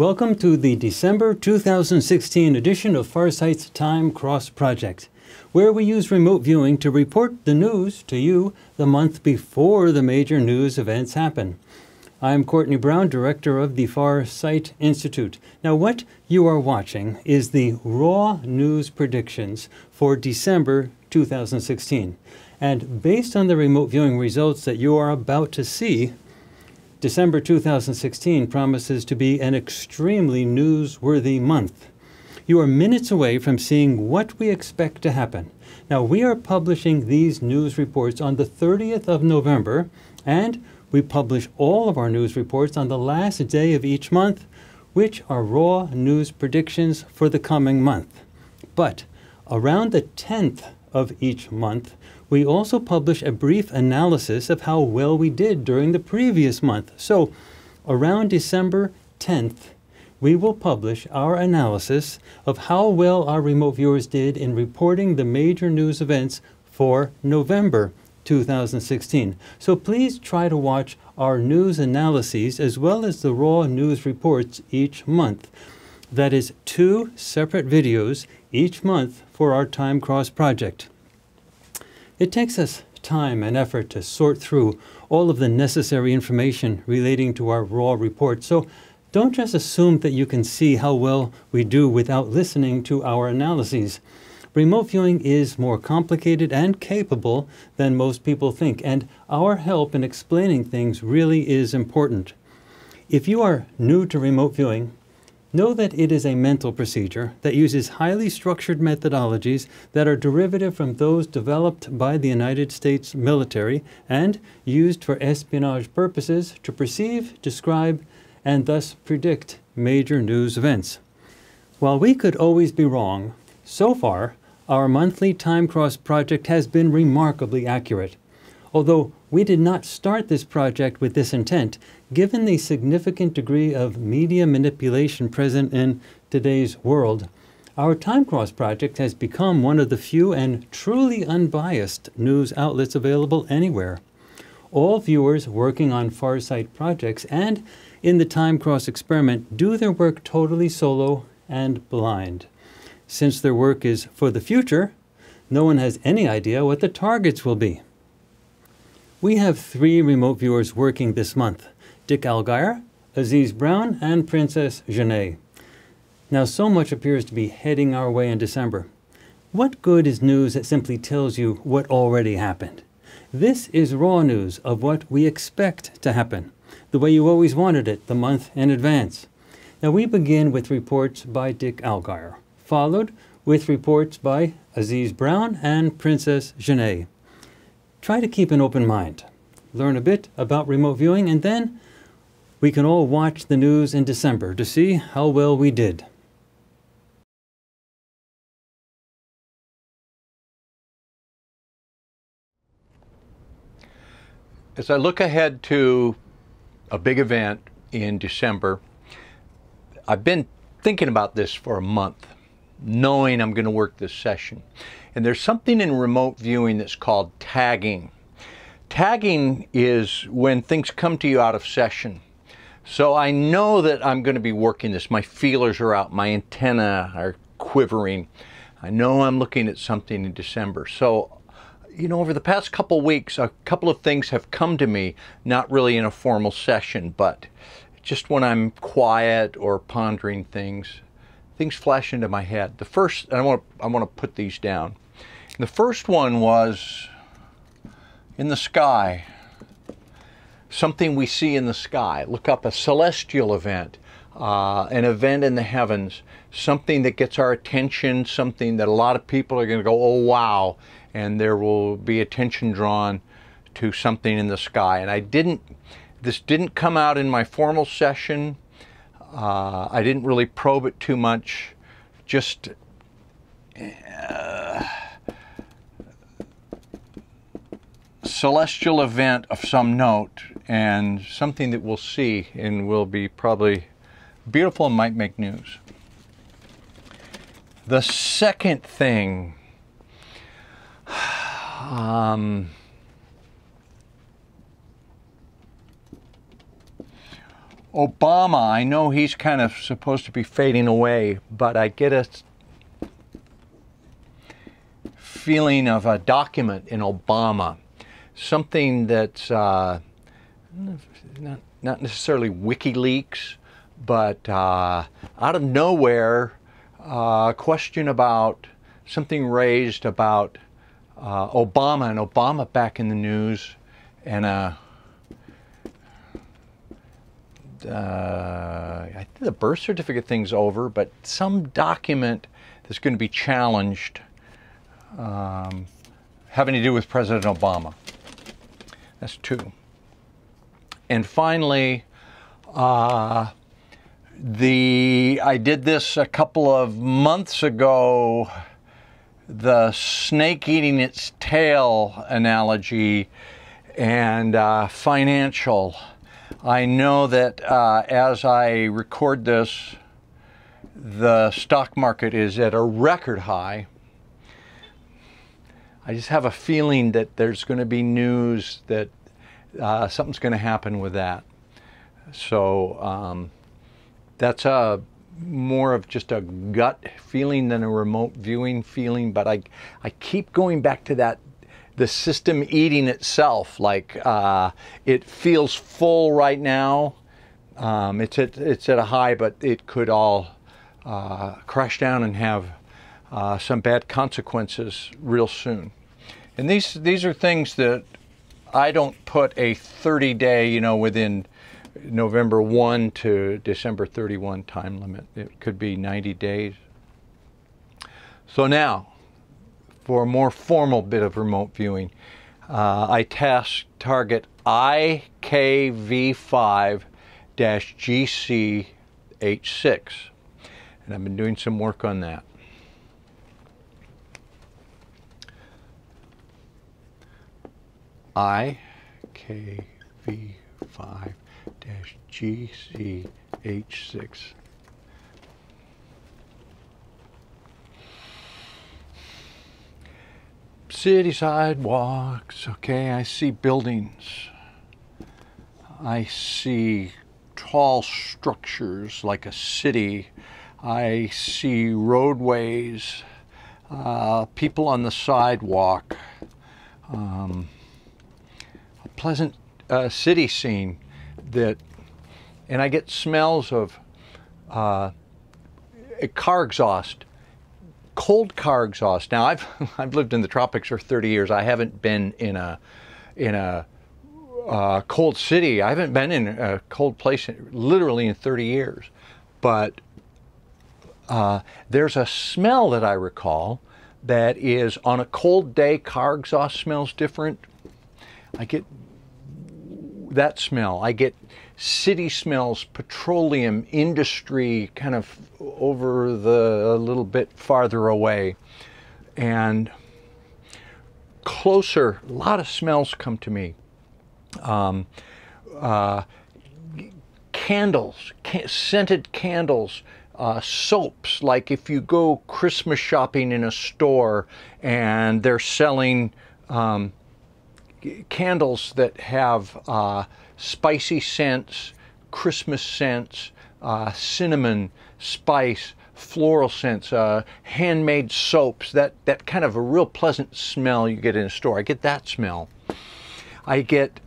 Welcome to the December 2016 edition of Farsight's Time Cross Project, where we use remote viewing to report the news to you the month before the major news events happen. I'm Courtney Brown, director of the Farsight Institute. Now, what you are watching is the raw news predictions for December 2016. And based on the remote viewing results that you are about to see, December 2016 promises to be an extremely newsworthy month. You are minutes away from seeing what we expect to happen. Now, we are publishing these news reports on the 30th of November, and we publish all of our news reports on the last day of each month, which are raw news predictions for the coming month. But around the 10th of each month, we also publish a brief analysis of how well we did during the previous month. So, around December 10th, we will publish our analysis of how well our remote viewers did in reporting the major news events for November 2016. So please try to watch our news analyses as well as the raw news reports each month. That is two separate videos each month for our Time Cross project. It takes us time and effort to sort through all of the necessary information relating to our raw report. So don't just assume that you can see how well we do without listening to our analyses. Remote viewing is more complicated and capable than most people think, and our help in explaining things really is important. If you are new to remote viewing, Know that it is a mental procedure that uses highly structured methodologies that are derivative from those developed by the United States military and used for espionage purposes to perceive, describe, and thus predict major news events. While we could always be wrong, so far, our monthly Time Cross project has been remarkably accurate. Although we did not start this project with this intent, given the significant degree of media manipulation present in today's world, our Time Cross project has become one of the few and truly unbiased news outlets available anywhere. All viewers working on Farsight projects and in the Time Cross experiment do their work totally solo and blind. Since their work is for the future, no one has any idea what the targets will be. We have three remote viewers working this month Dick Allgire, Aziz Brown, and Princess Jeanee. Now, so much appears to be heading our way in December. What good is news that simply tells you what already happened? This is raw news of what we expect to happen, the way you always wanted it, the month in advance. Now, we begin with reports by Dick Allgire, followed with reports by Aziz Brown and Princess Jeanee. Try to keep an open mind. Learn a bit about remote viewing, and then we can all watch the news in December to see how well we did. As I look ahead to a big event in December, I've been thinking about this for a month, knowing I'm going to work this session. And there's something in remote viewing that's called tagging. Tagging is when things come to you out of session. So I know that I'm going to be working this. My feelers are out, my antenna are quivering. I know I'm looking at something in December. So, you know, over the past couple weeks, a couple of things have come to me, not really in a formal session, but just when I'm quiet or pondering things, things flash into my head. The first, I want to, I want to put these down. The first one was in the sky, something we see in the sky. Look up a celestial event, uh, an event in the heavens, something that gets our attention, something that a lot of people are going to go, oh wow, and there will be attention drawn to something in the sky. And I didn't, this didn't come out in my formal session. Uh, I didn't really probe it too much. Just uh, celestial event of some note and something that we'll see and will be probably beautiful and might make news. The second thing, um, Obama, I know he's kind of supposed to be fading away, but I get a feeling of a document in Obama, something that's uh, not, not necessarily WikiLeaks, but uh, out of nowhere, uh, a question about something raised about uh, Obama and Obama back in the news, and uh, uh, I think the birth certificate thing's over, but some document that's going to be challenged um, having to do with President Obama. That's two. And finally, uh, the I did this a couple of months ago. The snake eating its tail analogy and uh, financial. I know that uh, as I record this, the stock market is at a record high. I just have a feeling that there's going to be news that uh, something's going to happen with that. So um, that's a more of just a gut feeling than a remote viewing feeling. But I I keep going back to that the system eating itself. Like uh, it feels full right now. Um, it's at it's at a high, but it could all uh, crash down and have uh, some bad consequences real soon. And these these are things that I don't put a 30 day, you know, within November 1 to December 31 time limit. It could be 90 days. So now, for a more formal bit of remote viewing, uh, I task target IKV5 GCH6. And I've been doing some work on that. IKV5 GCH6. City sidewalks, okay, I see buildings. I see tall structures like a city. I see roadways, uh, people on the sidewalk, um, pleasant uh, city scene that, and I get smells of uh, car exhaust, cold car exhaust. Now I've I've lived in the tropics for 30 years. I haven't been in a in a uh, cold city. I haven't been in a cold place literally in 30 years, but uh, there's a smell that I recall that is on a cold day. Car exhaust smells different. I get that smell. I get city smells, petroleum, industry, kind of over the a little bit farther away. And closer, a lot of smells come to me. Um, uh, candles, ca- scented candles, uh, soaps. Like if you go Christmas shopping in a store and they're selling um, candles that have uh, spicy scents, Christmas scents, uh, cinnamon, spice, floral scents, uh, handmade soaps, that, that kind of a real pleasant smell you get in a store. I get that smell. I get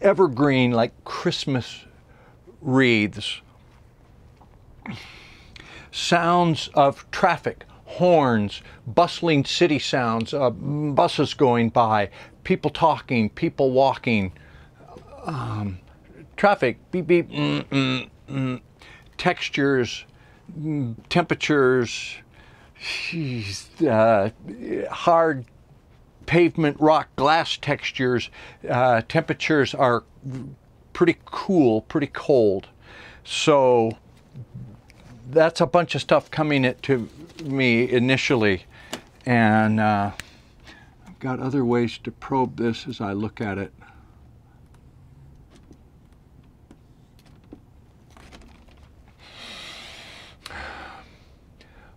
evergreen, like Christmas wreaths. Sounds of traffic, horns, bustling city sounds, uh, buses going by, people talking, people walking, um, traffic, beep, beep, mm, mm, mm, textures, mm, temperatures, geez, uh, hard pavement rock glass textures, uh, temperatures are pretty cool, pretty cold. So that's a bunch of stuff coming it to me initially. And uh, got other ways to probe this as I look at it.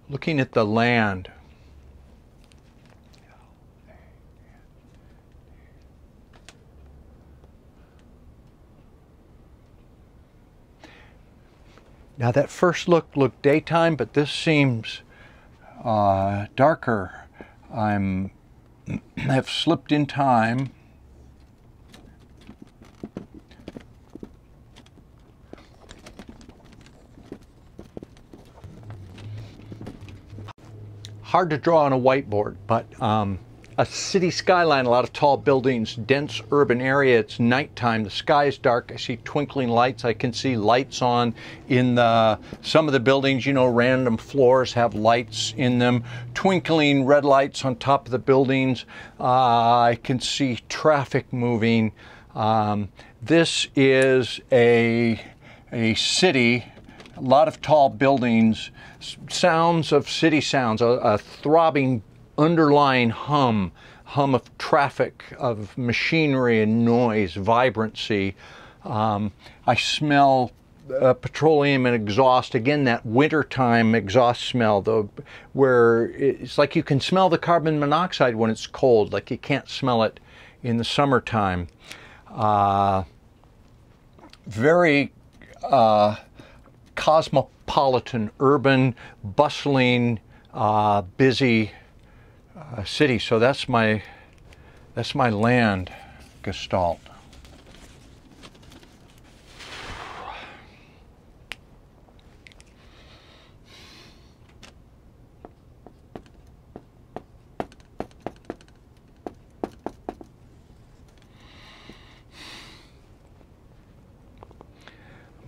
Looking at the land. Now that first look looked daytime, but this seems uh, darker. I'm have slipped in time. Hard to draw on a whiteboard, but um, a city skyline, a lot of tall buildings, dense urban area. It's nighttime. The sky is dark. I see twinkling lights. I can see lights on in the some of the buildings. You know, random floors have lights in them. Twinkling red lights on top of the buildings. Uh, I can see traffic moving. Um, this is a a city. A lot of tall buildings, sounds of city sounds, a, a throbbing underlying hum, hum of traffic, of machinery and noise, vibrancy. Um, I smell uh, petroleum and exhaust. Again, that wintertime exhaust smell, though, where it's like you can smell the carbon monoxide when it's cold, like you can't smell it in the summertime. Uh, very uh, cosmopolitan, urban, bustling, uh, busy uh, city. So that's my that's my land gestalt.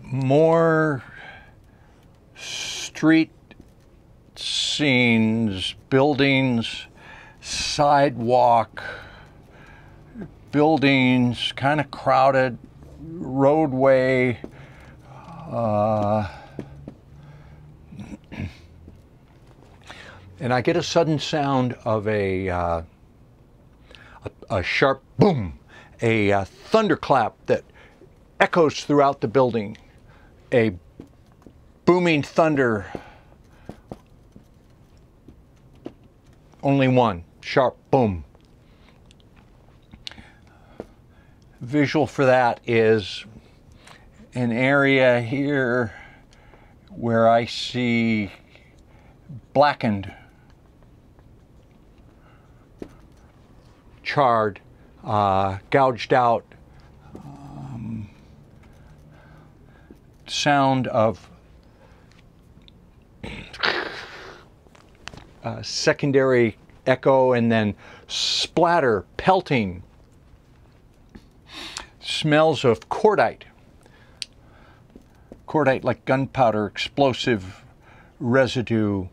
More street scenes, buildings, sidewalk, buildings, kind of crowded, roadway. Uh, and I get a sudden sound of a, uh, a, a, sharp boom, a uh, thunderclap that echoes throughout the building, a booming thunder. Only one sharp boom. Visual for that is an area here where I see blackened, charred, uh, gouged out, um, sound of uh, secondary echo and then splatter, pelting. Smells of cordite. Cordite like gunpowder, explosive residue.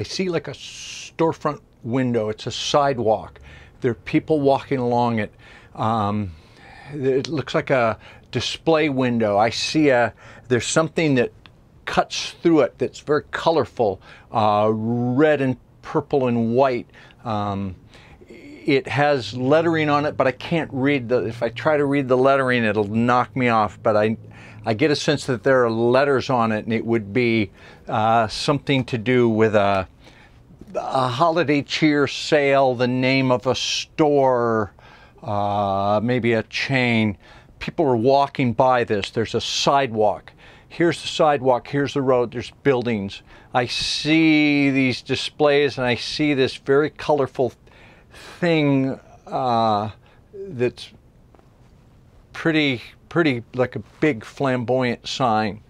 I see like a storefront window. It's a sidewalk. There are people walking along it. Um, it looks like a display window. I see a there's something that cuts through it that's very colorful, uh, red and purple and white. Um, it has lettering on it, but I can't read the. If I try to read the lettering, it'll knock me off. But I, I get a sense that there are letters on it, and it would be uh, something to do with a, a, holiday cheer sale, the name of a store, uh, maybe a chain. people are walking by this. There's a sidewalk. Here's the sidewalk, here's the road, there's buildings. I see these displays and I see this very colorful thing uh, that's pretty, pretty like a big flamboyant sign.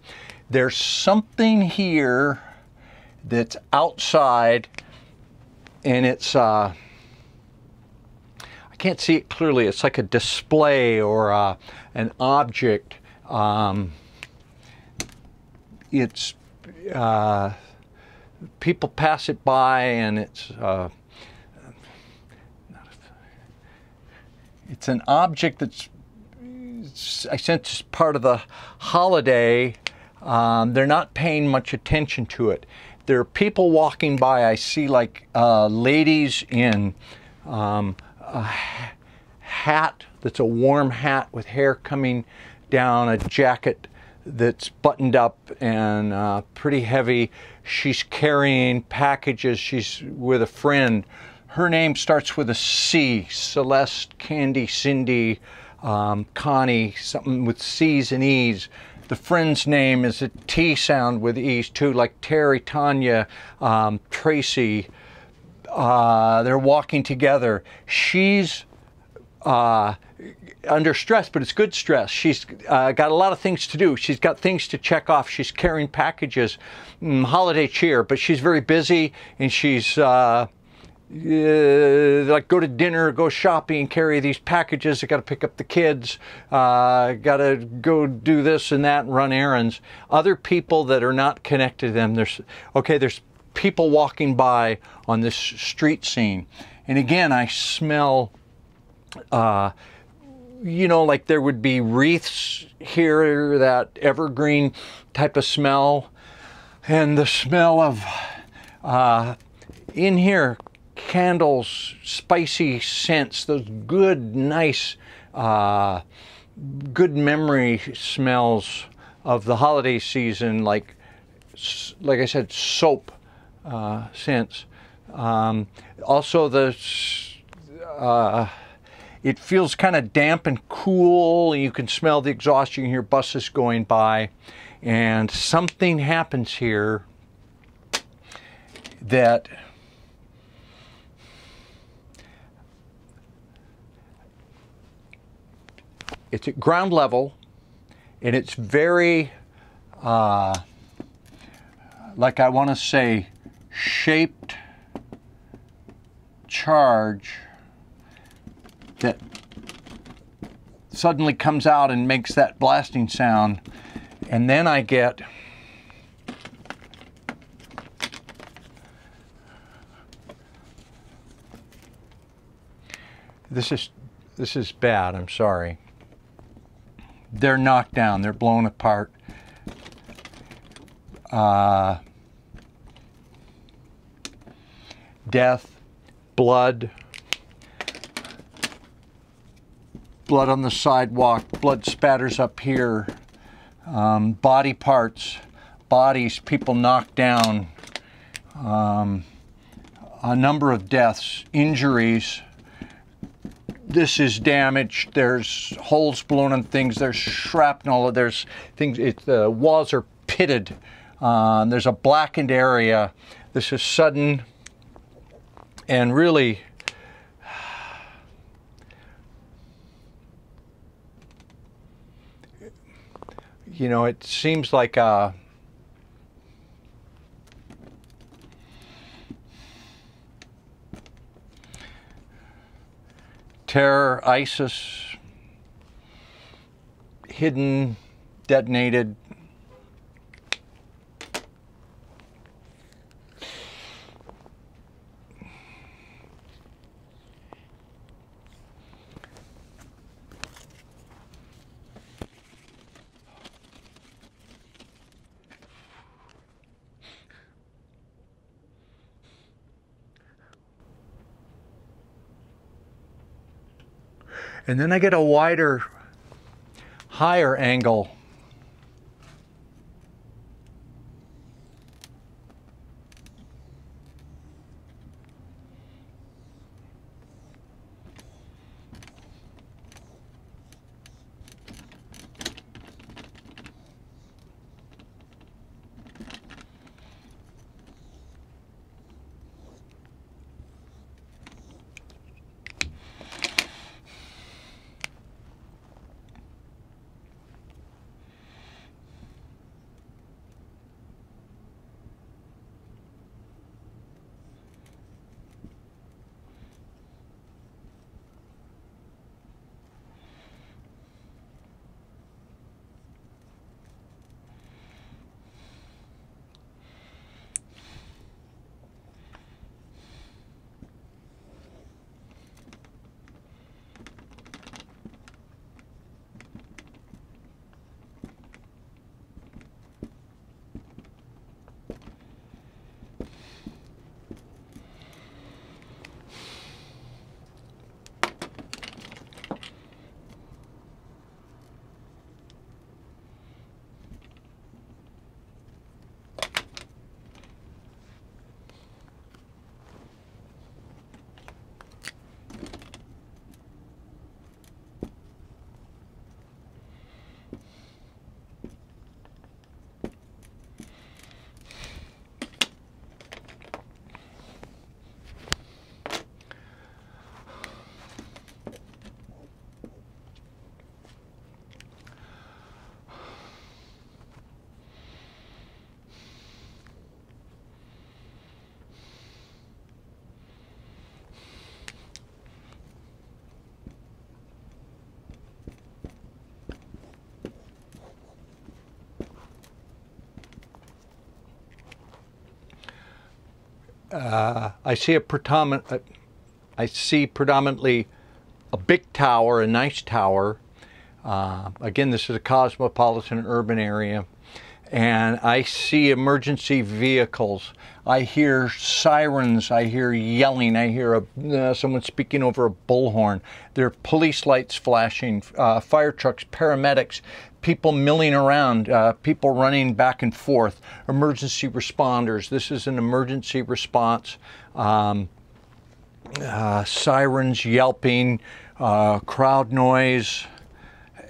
There's something here that's outside and it's, uh, I can't see it clearly. It's like a display or uh, an object. Um, it's, uh, people pass it by and it's, uh, it's an object that's I sense is part of the holiday. Um, they're not paying much attention to it. There are people walking by. I see like uh, ladies in um, a hat that's a warm hat with hair coming down, a jacket that's buttoned up and uh, pretty heavy. She's carrying packages. She's with a friend. Her name starts with a C Celeste, Candy, Cindy, um, Connie, something with C's and E's. The friend's name is a T sound with E's too, like Terry, Tanya, um, Tracy. Uh, they're walking together. She's uh, under stress, but it's good stress. She's uh, got a lot of things to do. She's got things to check off. She's carrying packages, mm, holiday cheer, but she's very busy and she's uh, uh, like go to dinner, go shopping, carry these packages. I got to pick up the kids. Uh, got to go do this and that, and run errands. Other people that are not connected to them. There's okay. There's people walking by on this street scene, and again, I smell. Uh, you know, like there would be wreaths here, that evergreen type of smell, and the smell of uh, in here candles, spicy scents, those good, nice, uh, good memory smells of the holiday season, like, like I said, soap uh, scents. Um, also, the uh, it feels kind of damp and cool. You can smell the exhaust. You can hear buses going by, and something happens here that it's at ground level and it's very, uh, like I want to say, shaped charge that suddenly comes out and makes that blasting sound. And then I get this is this is bad, I'm sorry they're knocked down, they're blown apart. Uh, death, blood, blood on the sidewalk, blood spatters up here, um, body parts, bodies, people knocked down, um, a number of deaths, injuries this is damaged. There's holes blown in things. There's shrapnel. There's things. It, the walls are pitted. Uh, there's a blackened area. This is sudden and really. You know, it seems like a terror, ISIS, hidden, detonated. And then I get a wider, higher angle. Uh, I see a predominant. Uh, I see predominantly a big tower, a nice tower. Uh, again, this is a cosmopolitan urban area and I see emergency vehicles. I hear sirens. I hear yelling. I hear a, uh, someone speaking over a bullhorn. There are police lights flashing, uh, fire trucks, paramedics, people milling around, uh, people running back and forth, emergency responders. This is an emergency response. Um, uh, sirens yelping, uh, crowd noise,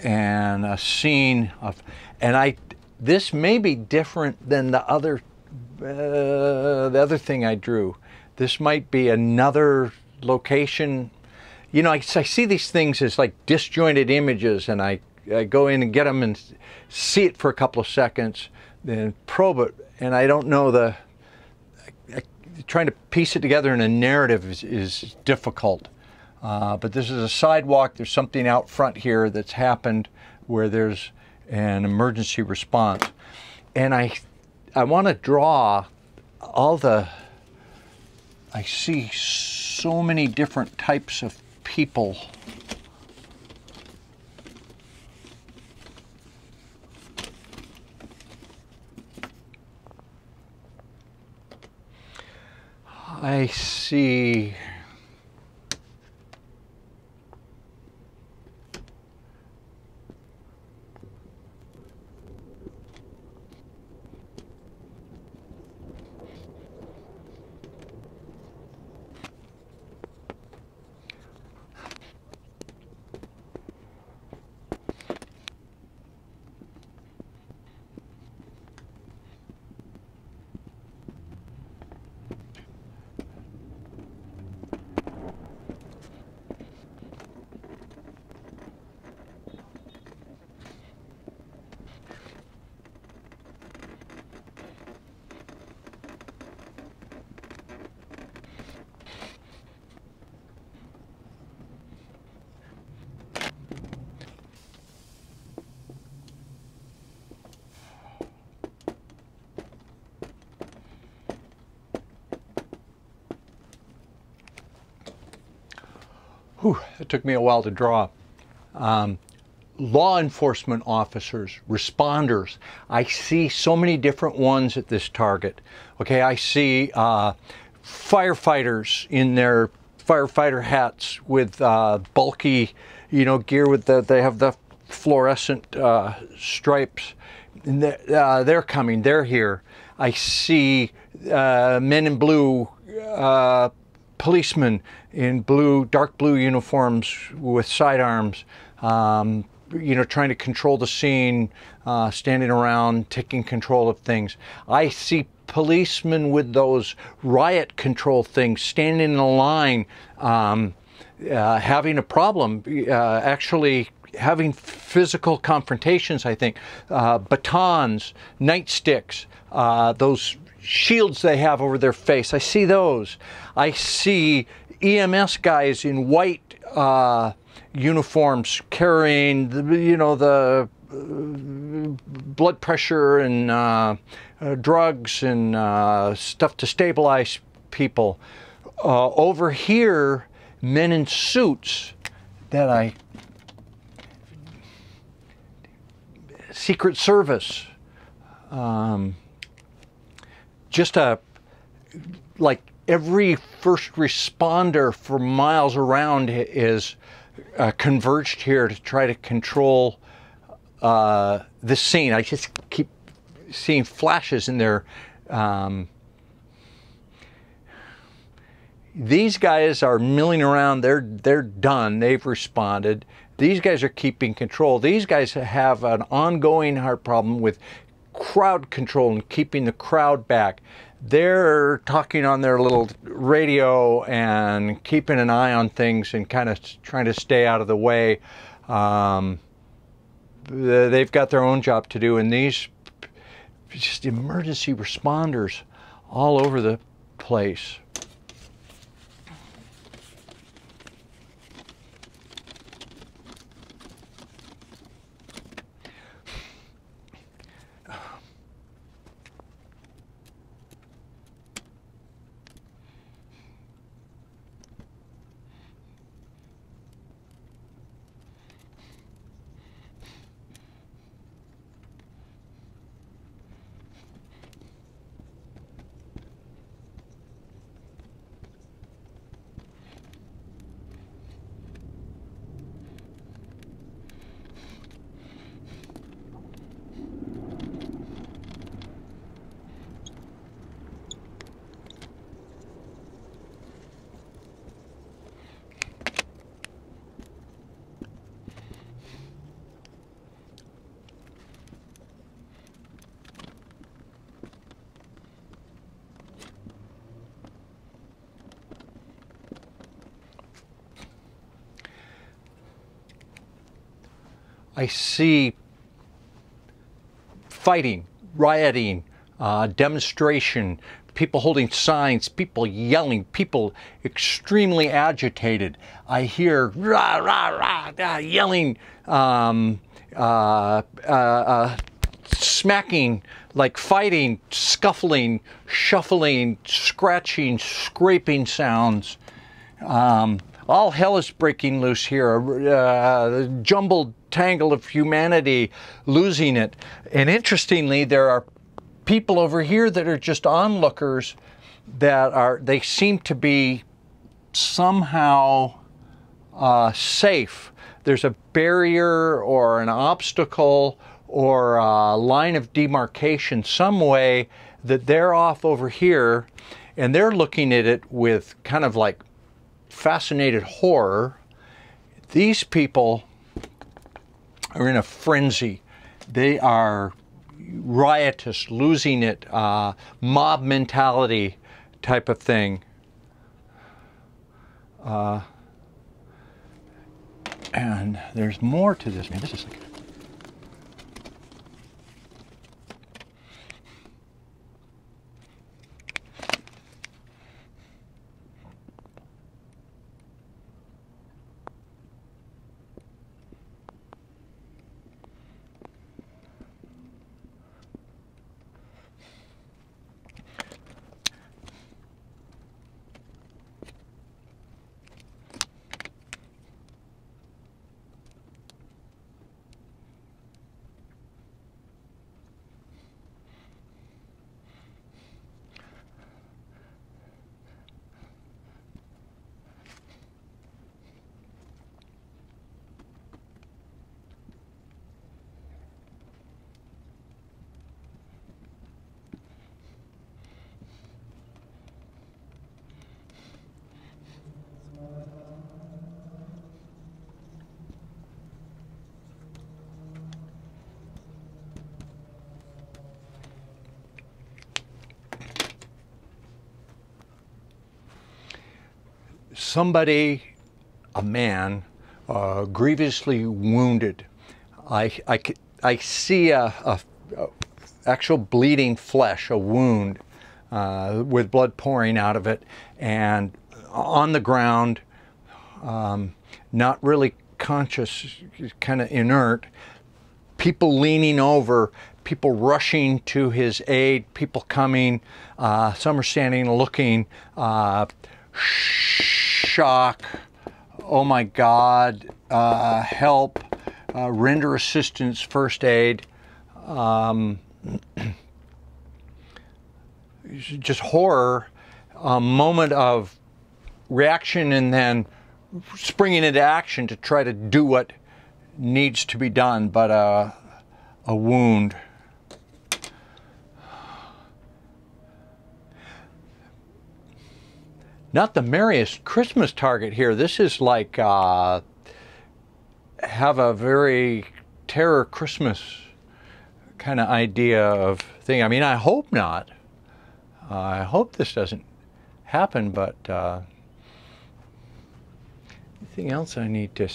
and a scene of, and I this may be different than the other uh, the other thing I drew. This might be another location. You know, I, I, see these things as like disjointed images, and I, I go in and get them and see it for a couple of seconds, then probe it, and I don't know the. Trying to piece it together in a narrative is, is difficult. Uh, but this is a sidewalk. There's something out front here that's happened where there's and emergency response. And I, I want to draw all the, I see so many different types of people. I see whew, it took me a while to draw. Um, law enforcement officers, responders. I see so many different ones at this target. Okay, I see uh, firefighters in their firefighter hats with uh, bulky, you know, gear with the, they have the fluorescent uh, stripes. They're, uh, they're, coming, they're here. I see uh, men in blue uh, policemen in blue, dark blue uniforms with sidearms, um, you know, trying to control the scene, uh, standing around, taking control of things. I see policemen with those riot control things standing in a line, um, uh, having a problem, uh, actually having physical confrontations, I think, uh, batons, nightsticks, uh, those shields they have over their face. I see those. I see EMS guys in white uh, uniforms carrying, the, you know, the uh, blood pressure and uh, uh drugs and uh, stuff to stabilize people. Over here, men in suits that I Secret Service. Um, just a like every first responder for miles around is uh, converged here to try to control uh, the scene. I just keep seeing flashes in there. Um, these guys are milling around. They're they're done. They've responded. These guys are keeping control. These guys have an ongoing heart problem with crowd control and keeping the crowd back. They're talking on their little radio and keeping an eye on things and kind of trying to stay out of the way. Um, they've got their own job to do, and these just emergency responders all over the place. I see fighting, rioting, uh, demonstration, people holding signs, people yelling, people extremely agitated. I hear rah, rah, rah, rah yelling, um, uh, uh, uh smacking, like fighting, scuffling, shuffling, scratching, scraping sounds. Um, all hell is breaking loose here. Uh, jumbled tangle of humanity losing it. And interestingly, there are people over here that are just onlookers that are, they seem to be somehow uh, safe. There's a barrier or an obstacle or a line of demarcation, some way that they're off over here and they're looking at it with kind of like fascinated horror. These people are in a frenzy. They are riotous, losing it, uh, mob mentality type of thing. Uh, and there's more to this. Man, this is like somebody, a man, uh, grievously wounded. I, I, I see a, a, a actual bleeding flesh, a wound uh, with blood pouring out of it, and on the ground, um, not really conscious, kind of inert. People leaning over, people rushing to his aid, people coming, uh, some are standing looking. Uh, shock, oh my God, uh, help, uh, render assistance, first aid, um, just horror, a moment of reaction and then springing into action to try to do what needs to be done, but uh, a wound. Not the merriest Christmas target here. This is like uh, have a very terror Christmas kind of idea of thing. I mean, I hope not. Uh, I hope this doesn't happen, but uh, anything else I need to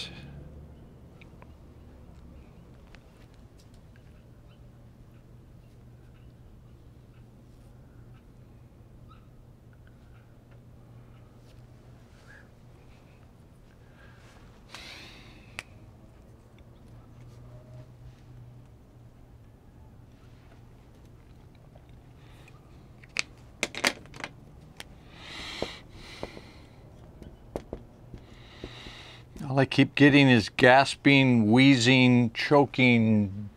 All I keep getting is gasping, wheezing, choking,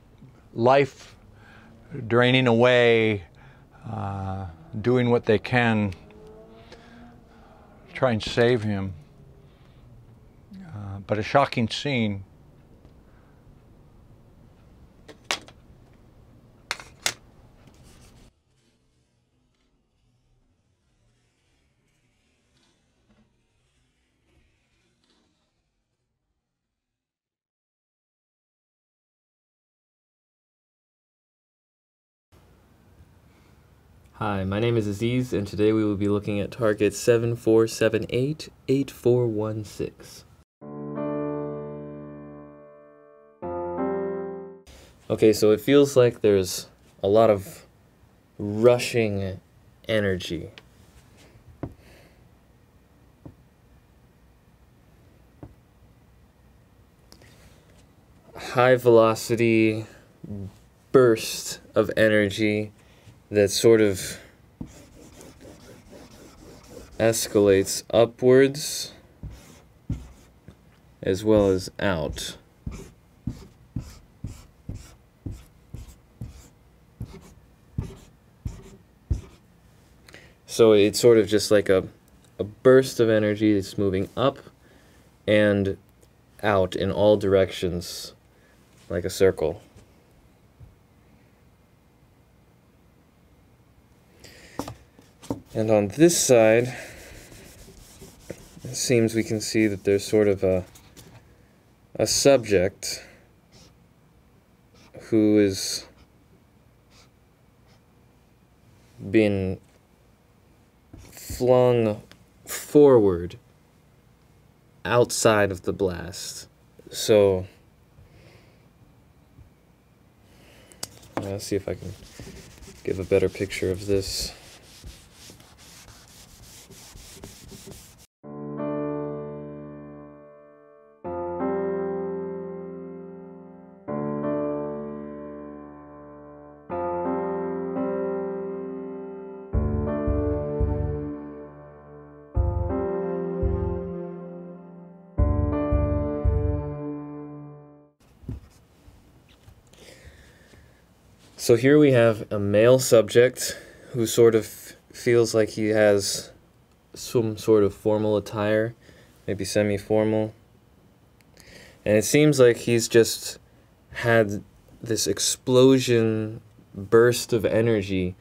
life draining away, uh, doing what they can, try and save him. Uh, but a shocking scene. Hi, my name is Aziz, and today we will be looking at target 7478 8416. Okay, so it feels like there's a lot of rushing energy. High velocity burst of energy that sort of escalates upwards as well as out. So it's sort of just like a, a burst of energy that's moving up and out in all directions like a circle. And on this side, it seems we can see that there's sort of a, a subject who is being flung forward outside of the blast. So, let's see if I can give a better picture of this. So here we have a male subject who sort of feels like he has some sort of formal attire, maybe semi formal. And it seems like he's just had this explosion burst of energy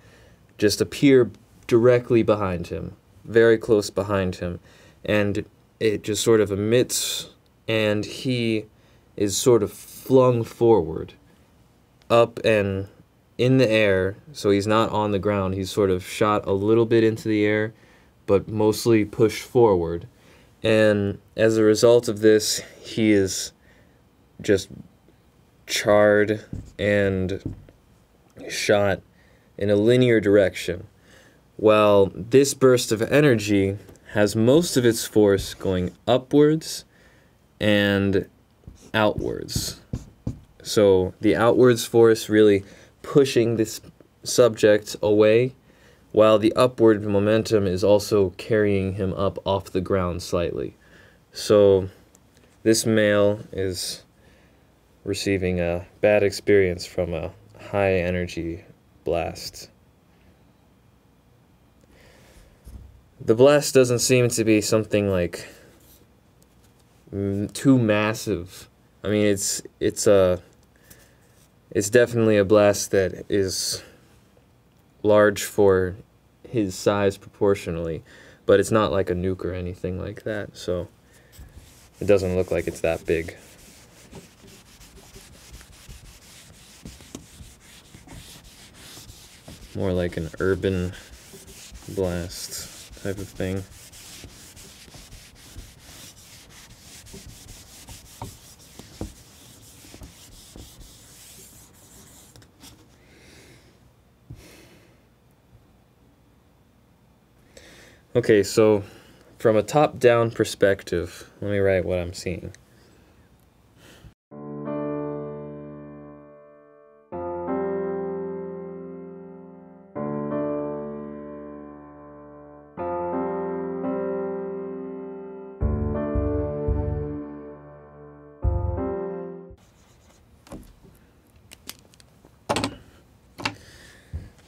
just appear directly behind him, very close behind him. And it just sort of emits, and he is sort of flung forward, up and in the air, so he's not on the ground. He's sort of shot a little bit into the air, but mostly pushed forward. And as a result of this, he is just charred and shot in a linear direction. While this burst of energy has most of its force going upwards and outwards. So the outwards force really pushing this subject away, while the upward momentum is also carrying him up off the ground slightly. So this male is receiving a bad experience from a high energy blast. The blast doesn't seem to be something like too massive. I mean, it's it's a it's definitely a blast that is large for his size proportionally, but it's not like a nuke or anything like that, so it doesn't look like it's that big. More like an urban blast type of thing. Okay, so from a top down perspective, let me write what I'm seeing.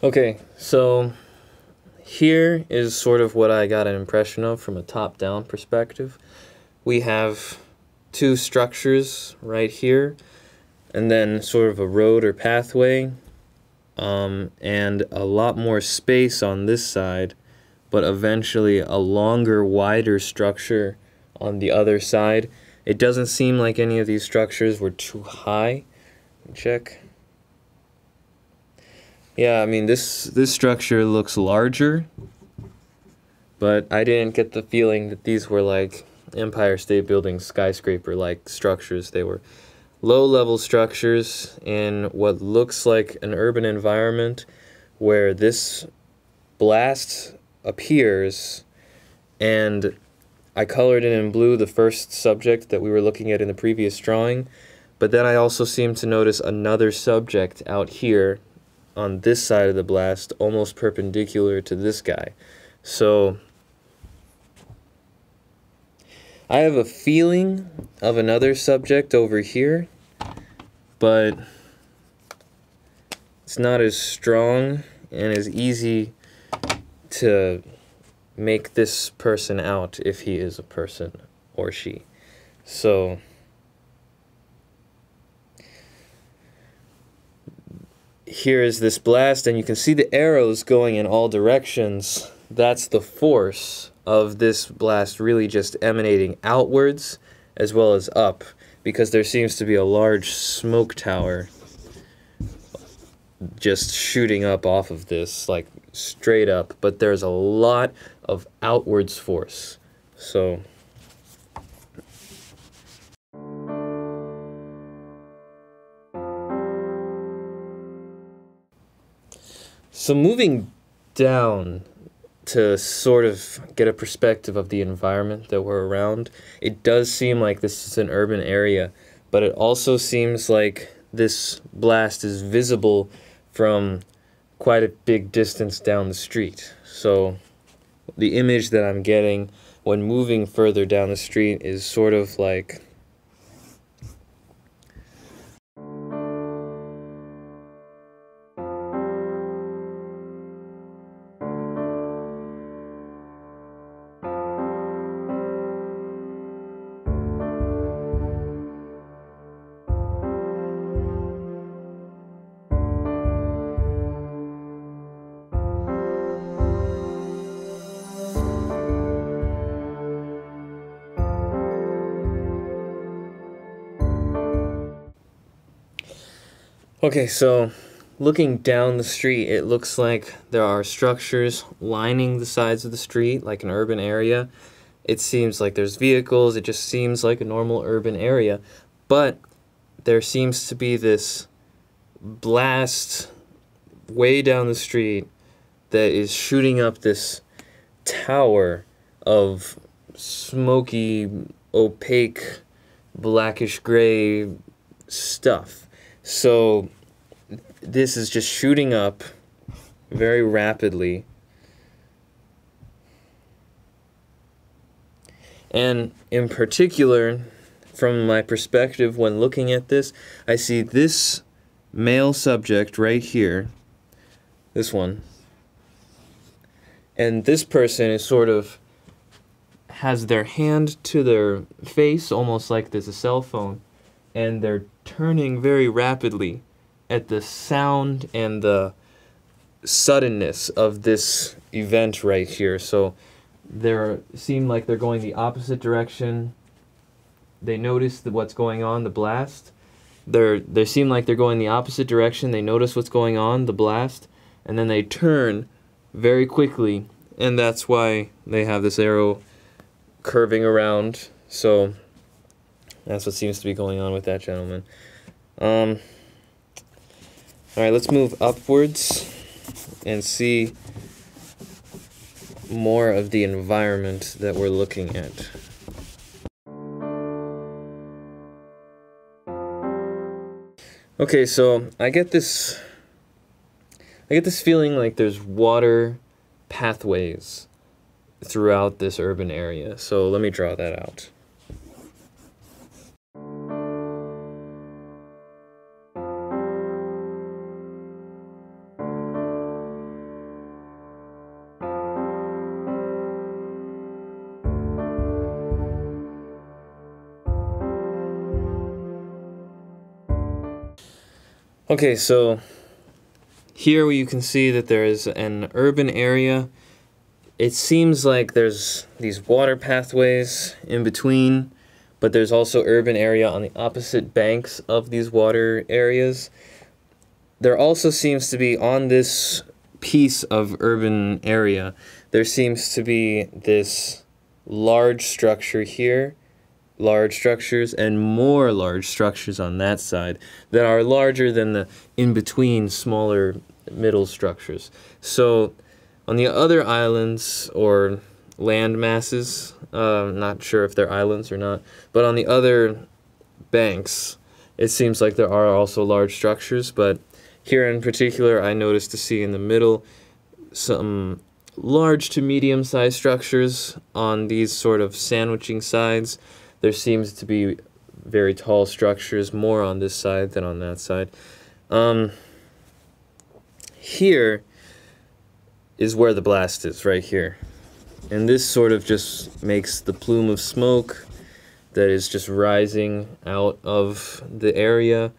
Okay, so here is sort of what I got an impression of from a top-down perspective. We have two structures right here, and then sort of a road or pathway, um, and a lot more space on this side, but eventually a longer, wider structure on the other side. It doesn't seem like any of these structures were too high. Check. Yeah, I mean this this structure looks larger, but I didn't get the feeling that these were like Empire State Building skyscraper like structures. They were low level structures in what looks like an urban environment where this blast appears and I colored it in blue the first subject that we were looking at in the previous drawing but then I also seem to notice another subject out here on this side of the blast almost perpendicular to this guy so I have a feeling of another subject over here, but it's not as strong and as easy to make this person out if he is a person or she. So here is this blast and you can see the arrows going in all directions. That's the force of this blast really just emanating outwards as well as up because there seems to be a large smoke tower just shooting up off of this like straight up but there's a lot of outwards force so so moving down to sort of get a perspective of the environment that we're around. It does seem like this is an urban area, but it also seems like this blast is visible from quite a big distance down the street. So the image that I'm getting when moving further down the street is sort of like Okay, so looking down the street, it looks like there are structures lining the sides of the street, like an urban area. It seems like there's vehicles, it just seems like a normal urban area. But there seems to be this blast way down the street that is shooting up this tower of smoky, opaque, blackish gray stuff. So this is just shooting up very rapidly. And in particular, from my perspective when looking at this, I see this male subject right here, this one, and this person is sort of has their hand to their face, almost like there's a cell phone, and they're turning very rapidly at the sound and the suddenness of this event right here. So they seem like they're going the opposite direction. They notice the, what's going on, the blast. They're they seem like they're going the opposite direction. They notice what's going on, the blast, and then they turn very quickly, and that's why they have this arrow curving around. So that's what seems to be going on with that gentleman. Um, all right, let's move upwards and see more of the environment that we're looking at. Okay, so I get this I get this feeling like there's water pathways throughout this urban area. So let me draw that out. Okay, so here you can see that there is an urban area. It seems like there's these water pathways in between, but there's also urban area on the opposite banks of these water areas. There also seems to be on this piece of urban area, there seems to be this large structure here large structures and more large structures on that side that are larger than the in between smaller middle structures. So on the other islands or land masses, uh, not sure if they're islands or not, but on the other banks, it seems like there are also large structures, but here in particular, I noticed to see in the middle some large to medium sized structures on these sort of sandwiching sides. There seems to be very tall structures, more on this side than on that side. Um, here is where the blast is, right here. And this sort of just makes the plume of smoke that is just rising out of the area.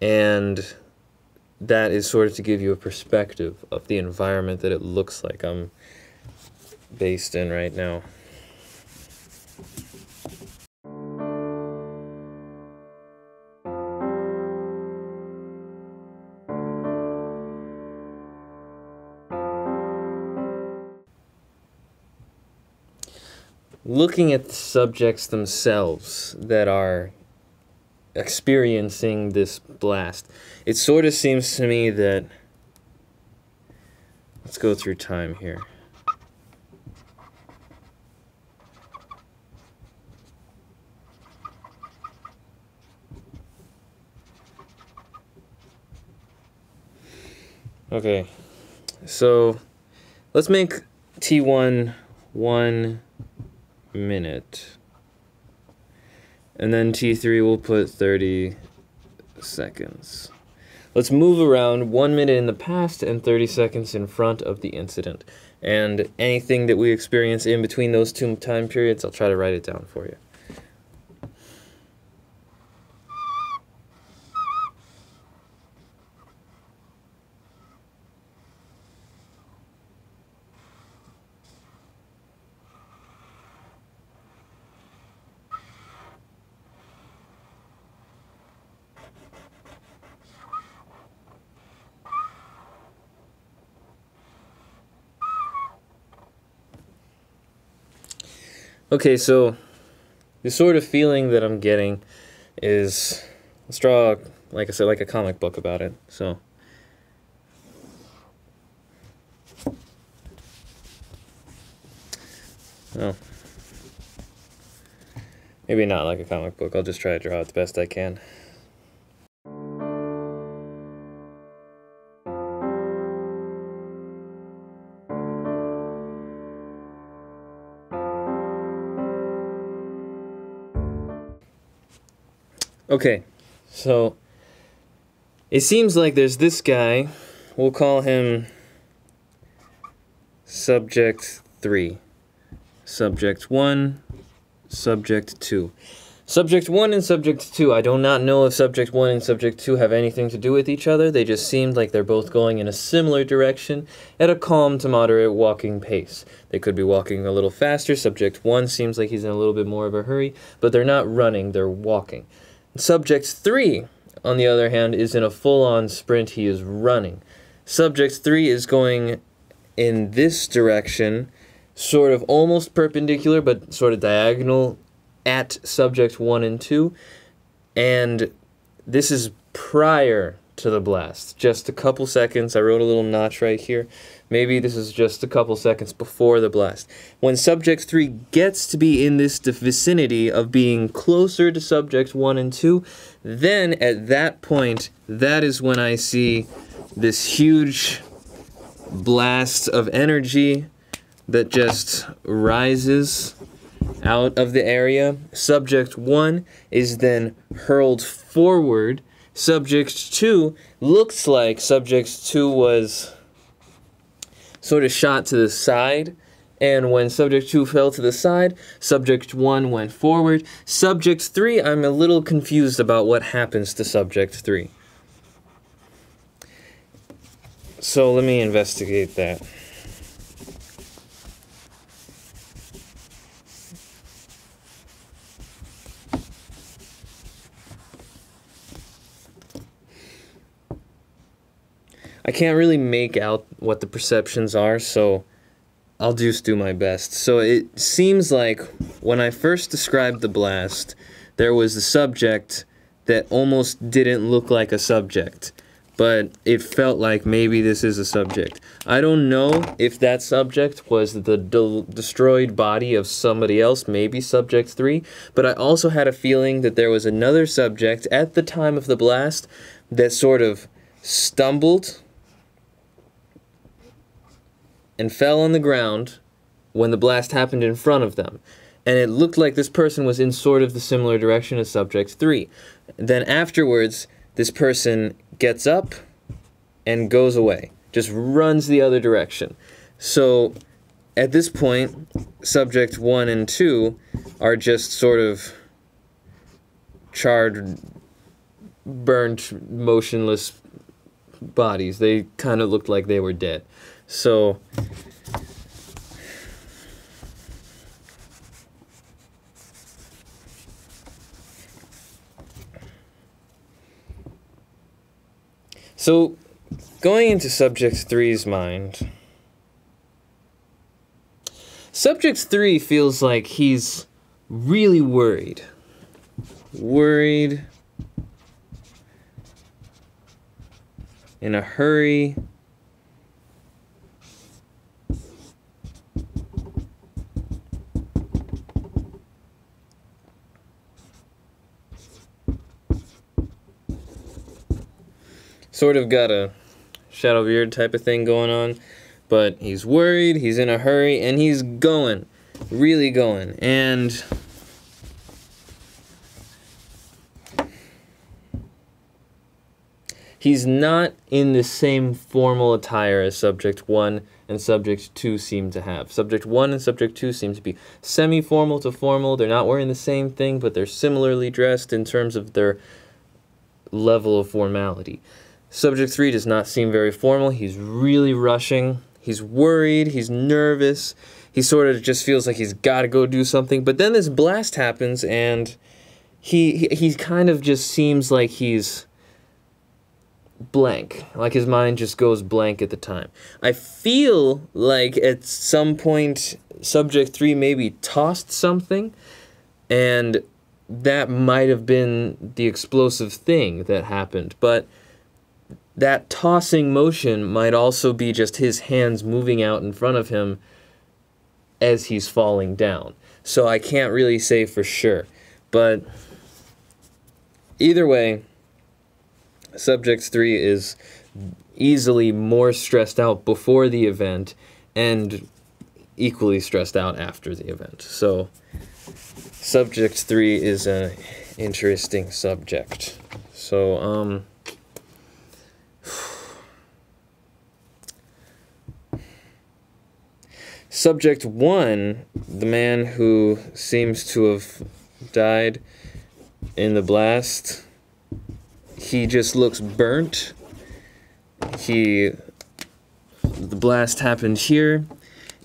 And that is sort of to give you a perspective of the environment that it looks like I'm based in right now. Looking at the subjects themselves that are experiencing this blast, it sort of seems to me that. Let's go through time here. Okay, so let's make T1 one minute. And then T3 will put 30 seconds. Let's move around one minute in the past and 30 seconds in front of the incident. And anything that we experience in between those two time periods, I'll try to write it down for you. Okay, so the sort of feeling that I'm getting is let's draw, like I said, like a comic book about it. So. Oh. Maybe not like a comic book. I'll just try to draw it the best I can. Okay, so it seems like there's this guy. We'll call him subject 3. Subject 1, subject 2. Subject 1 and subject 2, I do not know if subject 1 and subject 2 have anything to do with each other. They just seemed like they're both going in a similar direction at a calm to moderate walking pace. They could be walking a little faster. Subject 1 seems like he's in a little bit more of a hurry, but they're not running, they're walking. Subject 3, on the other hand, is in a full on sprint. He is running. Subject 3 is going in this direction, sort of almost perpendicular, but sort of diagonal at subject 1 and 2. And this is prior to the blast. Just a couple seconds. I wrote a little notch right here. Maybe this is just a couple seconds before the blast. When subject 3 gets to be in this vicinity of being closer to subject 1 and 2, then at that point, that is when I see this huge blast of energy that just rises out of the area. Subject 1 is then hurled forward. Subject 2 looks like subject 2 was sort of shot to the side. And when subject 2 fell to the side, subject 1 went forward. Subject 3, I'm a little confused about what happens to subject 3. So let me investigate that. I can't really make out what the perceptions are, so I'll just do my best. So it seems like when I first described the blast, there was the subject that almost didn't look like a subject, but it felt like maybe this is a subject. I don't know if that subject was the de- destroyed body of somebody else, maybe subject 3, but I also had a feeling that there was another subject at the time of the blast that sort of stumbled and fell on the ground when the blast happened in front of them. And it looked like this person was in sort of the similar direction as subject 3. Then afterwards, this person gets up and goes away, just runs the other direction. So at this point, subject 1 and 2 are just sort of charred, burnt, motionless bodies. They kind of looked like they were dead. So So, going into Subject 3's mind, Subject 3 feels like he's really worried. Worried, in a hurry. Sort of got a shadow beard type of thing going on, but he's worried, he's in a hurry, and he's going, really going. And he's not in the same formal attire as subject 1 and subject 2 seem to have. Subject 1 and subject 2 seem to be semi-formal to formal. They're not wearing the same thing, but they're similarly dressed in terms of their level of formality. Subject 3 does not seem very formal. He's really rushing. He's worried. He's nervous. He sort of just feels like he's got to go do something. But then this blast happens, and he, he, he kind of just seems like he's blank. Like his mind just goes blank at the time. I feel like at some point, Subject 3 maybe tossed something, and that might have been the explosive thing that happened. But that tossing motion might also be just his hands moving out in front of him as he's falling down. So I can't really say for sure. But either way, Subject 3 is easily more stressed out before the event and equally stressed out after the event. So Subject 3 is an interesting subject. So, um, Subject 1, the man who seems to have died in the blast, he just looks burnt. He. The blast happened here.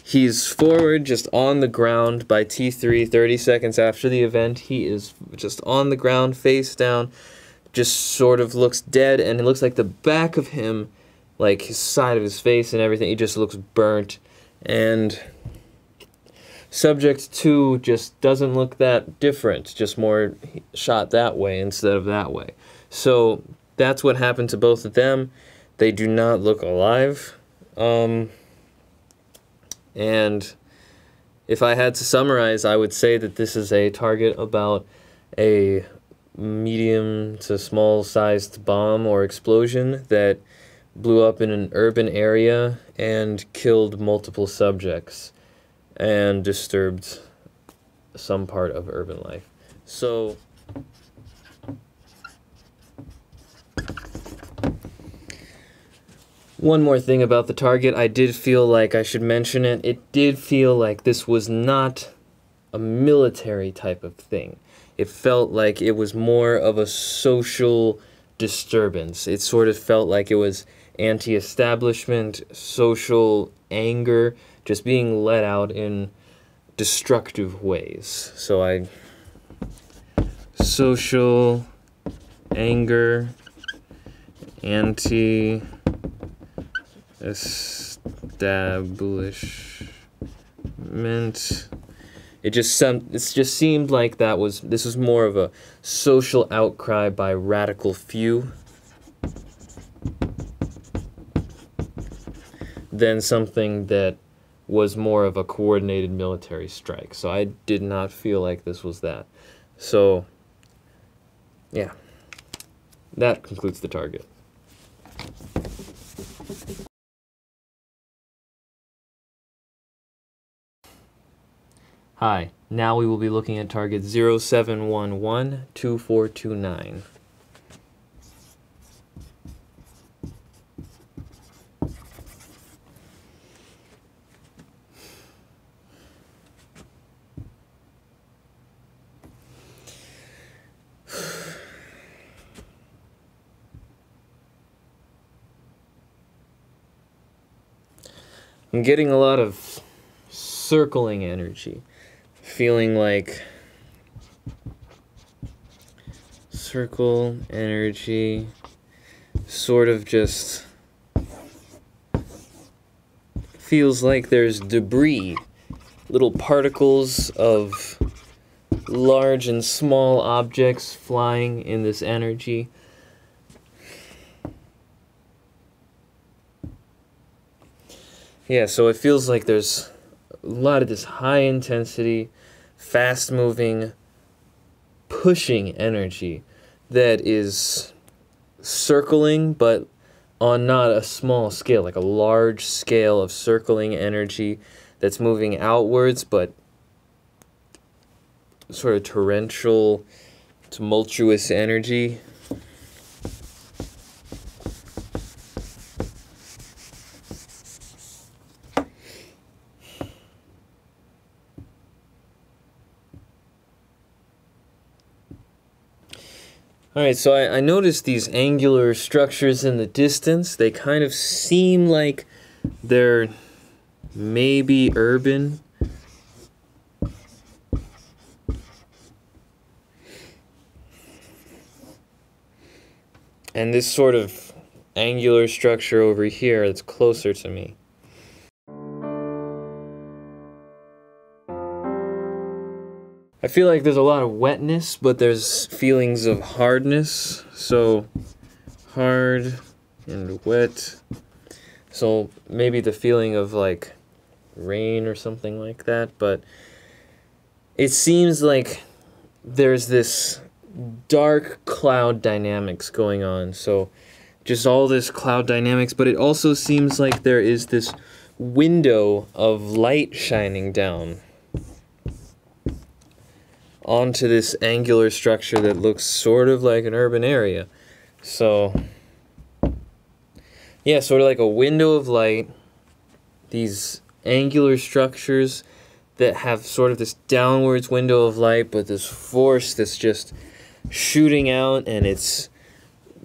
He's forward, just on the ground by T3, 30 seconds after the event. He is just on the ground, face down, just sort of looks dead, and it looks like the back of him, like his side of his face and everything, he just looks burnt and subject 2 just doesn't look that different, just more shot that way instead of that way. So that's what happened to both of them. They do not look alive. Um, and if I had to summarize, I would say that this is a target about a medium to small sized bomb or explosion that blew up in an urban area and killed multiple subjects and disturbed some part of urban life. So, one more thing about the target, I did feel like I should mention it. It did feel like this was not a military type of thing. It felt like it was more of a social disturbance. It sort of felt like it was anti establishment, social anger, just being let out in destructive ways. So I. Social anger, anti establishment, it just some it just seemed like that was this was more of a social outcry by radical few than something that was more of a coordinated military strike. So I did not feel like this was that. So yeah. That concludes the target. Hi, now we will be looking at target 07112429. I'm getting a lot of circling energy feeling like circle energy sort of just feels like there's debris, little particles of large and small objects flying in this energy. Yeah, so it feels like there's a lot of this high intensity fast moving, pushing energy that is circling, but on not a small scale, like a large scale of circling energy that's moving outwards, but sort of torrential, tumultuous energy. All right, so I, I noticed these angular structures in the distance. They kind of seem like they're maybe urban. And this sort of angular structure over here that's closer to me. I feel like there's a lot of wetness, but there's feelings of hardness. So hard and wet. So maybe the feeling of like rain or something like that, but it seems like there's this dark cloud dynamics going on. So just all this cloud dynamics, but it also seems like there is this window of light shining down onto this angular structure that looks sort of like an urban area. So, yeah, sort of like a window of light, these angular structures that have sort of this downwards window of light, but this force that's just shooting out and it's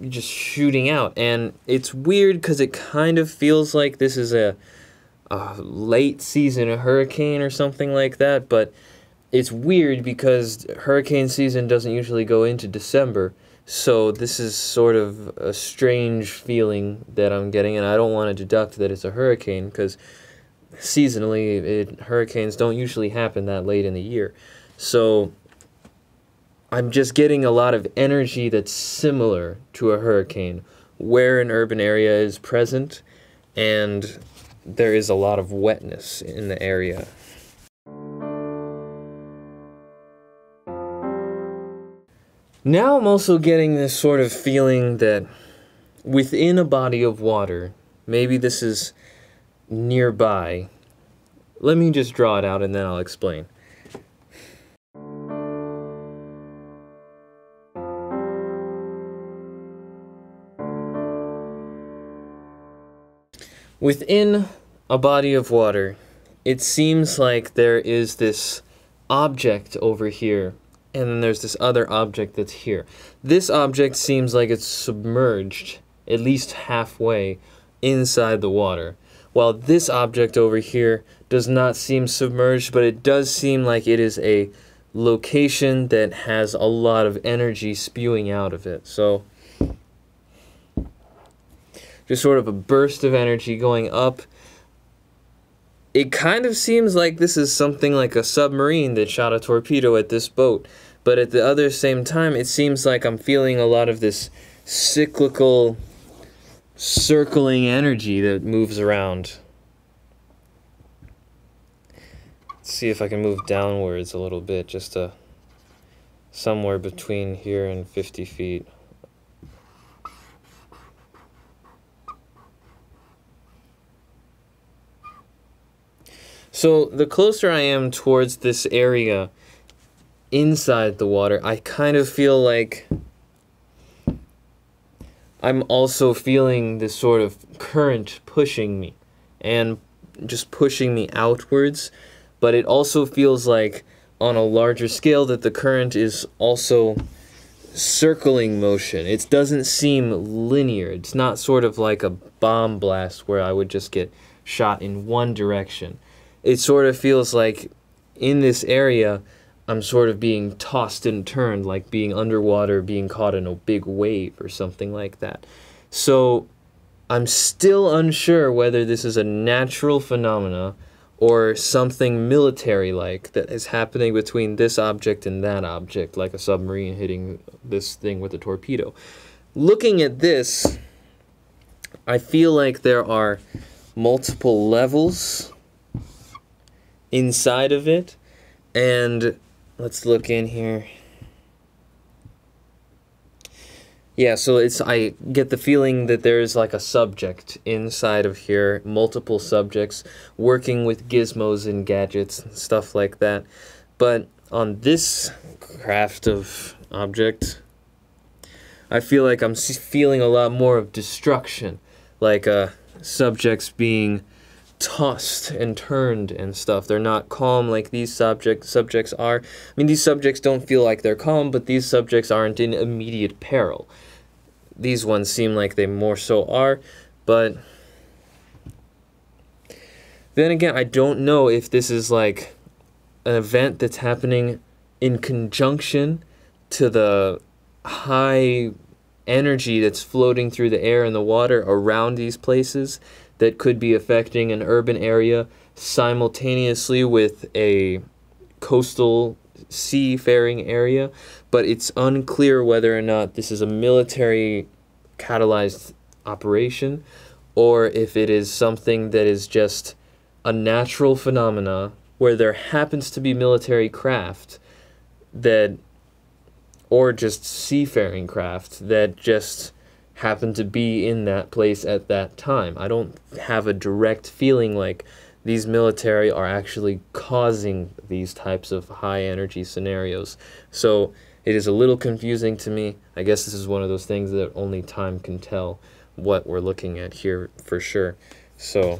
just shooting out. And it's weird because it kind of feels like this is a, a late season a hurricane or something like that, but it's weird because hurricane season doesn't usually go into December. So this is sort of a strange feeling that I'm getting, and I don't want to deduct that it's a hurricane because seasonally, it, hurricanes don't usually happen that late in the year. So I'm just getting a lot of energy that's similar to a hurricane, where an urban area is present, and there is a lot of wetness in the area. Now I'm also getting this sort of feeling that within a body of water, maybe this is nearby. Let me just draw it out and then I'll explain. Within a body of water, it seems like there is this object over here and then there's this other object that's here. This object seems like it's submerged at least halfway inside the water, while this object over here does not seem submerged, but it does seem like it is a location that has a lot of energy spewing out of it. So just sort of a burst of energy going up. It kind of seems like this is something like a submarine that shot a torpedo at this boat. But at the other same time, it seems like I'm feeling a lot of this cyclical, circling energy that moves around. Let's see if I can move downwards a little bit, just to somewhere between here and 50 feet. So the closer I am towards this area inside the water, I kind of feel like I'm also feeling this sort of current pushing me and just pushing me outwards, but it also feels like on a larger scale that the current is also circling motion. It doesn't seem linear. It's not sort of like a bomb blast where I would just get shot in one direction it sort of feels like in this area I'm sort of being tossed and turned, like being underwater, being caught in a big wave or something like that. So I'm still unsure whether this is a natural phenomena or something military like that is happening between this object and that object, like a submarine hitting this thing with a torpedo. Looking at this, I feel like there are multiple levels inside of it. And let's look in here. Yeah, so it's I get the feeling that there's like a subject inside of here, multiple subjects working with gizmos and gadgets and stuff like that. But on this craft of object, I feel like I'm feeling a lot more of destruction, like uh, subjects being tossed and turned and stuff. They're not calm like these subject subjects are. I mean, these subjects don't feel like they're calm, but these subjects aren't in immediate peril. These ones seem like they more so are, but then again, I don't know if this is like an event that's happening in conjunction to the high energy that's floating through the air and the water around these places that could be affecting an urban area simultaneously with a coastal seafaring area, but it's unclear whether or not this is a military catalyzed operation or if it is something that is just a natural phenomena where there happens to be military craft that or just seafaring craft that just happened to be in that place at that time. I don't have a direct feeling like these military are actually causing these types of high energy scenarios. So it is a little confusing to me. I guess this is one of those things that only time can tell what we're looking at here for sure. So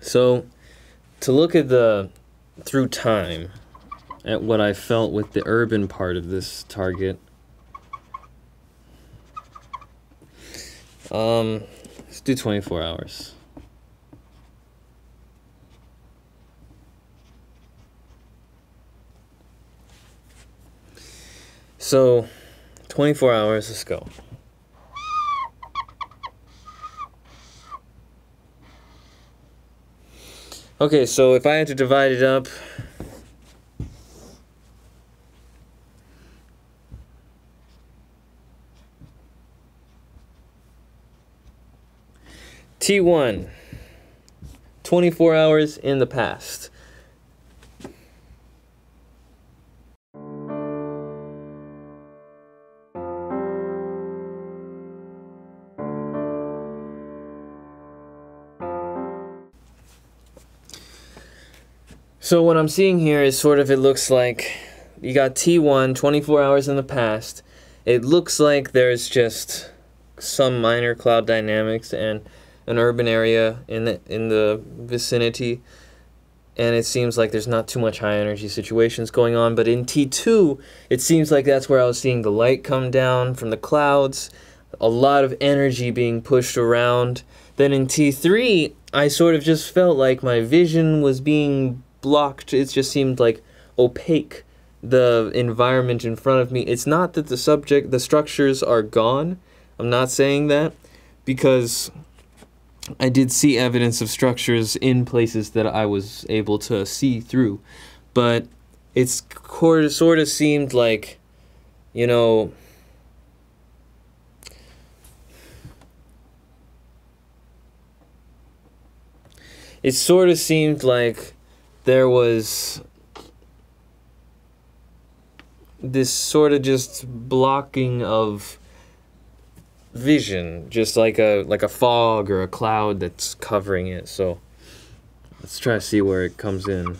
So to look at the through time at what I felt with the urban part of this target. Um, let's do 24 hours. So, 24 hours, let's go. Okay, so if I had to divide it up, T1, 24 hours in the past. So what I'm seeing here is sort of it looks like you got T1 24 hours in the past. It looks like there's just some minor cloud dynamics and an urban area in the in the vicinity. And it seems like there's not too much high energy situations going on. But in T2 it seems like that's where I was seeing the light come down from the clouds. A lot of energy being pushed around. Then in T3 I sort of just felt like my vision was being blocked. It just seemed like opaque. the environment in front of me. It's not that the subject, the structures are gone. I'm not saying that because I did see evidence of structures in places that I was able to see through, but it's sort of seemed like, you know, it sort of seemed like there was this sort of just blocking of vision just like a like a fog or a cloud that's covering it so let's try to see where it comes in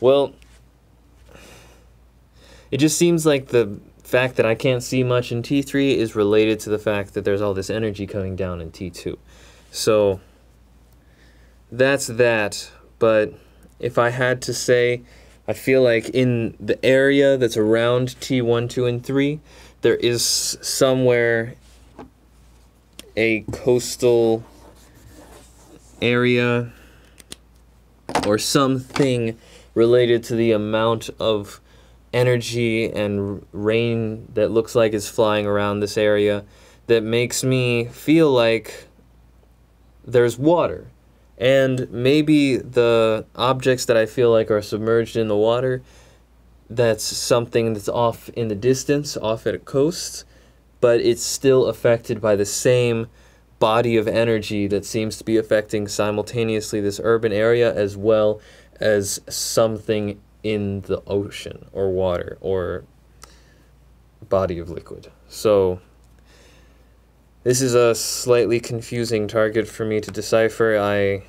well it just seems like the fact that I can't see much in T3 is related to the fact that there's all this energy coming down in T2. So that's that. But if I had to say, I feel like in the area that's around T1, 2, and 3, there is somewhere a coastal area or something related to the amount of energy and rain that looks like is flying around this area that makes me feel like there's water. And maybe the objects that I feel like are submerged in the water, that's something that's off in the distance, off at a coast, but it's still affected by the same body of energy that seems to be affecting simultaneously this urban area as well as something in the ocean or water or body of liquid. So this is a slightly confusing target for me to decipher. I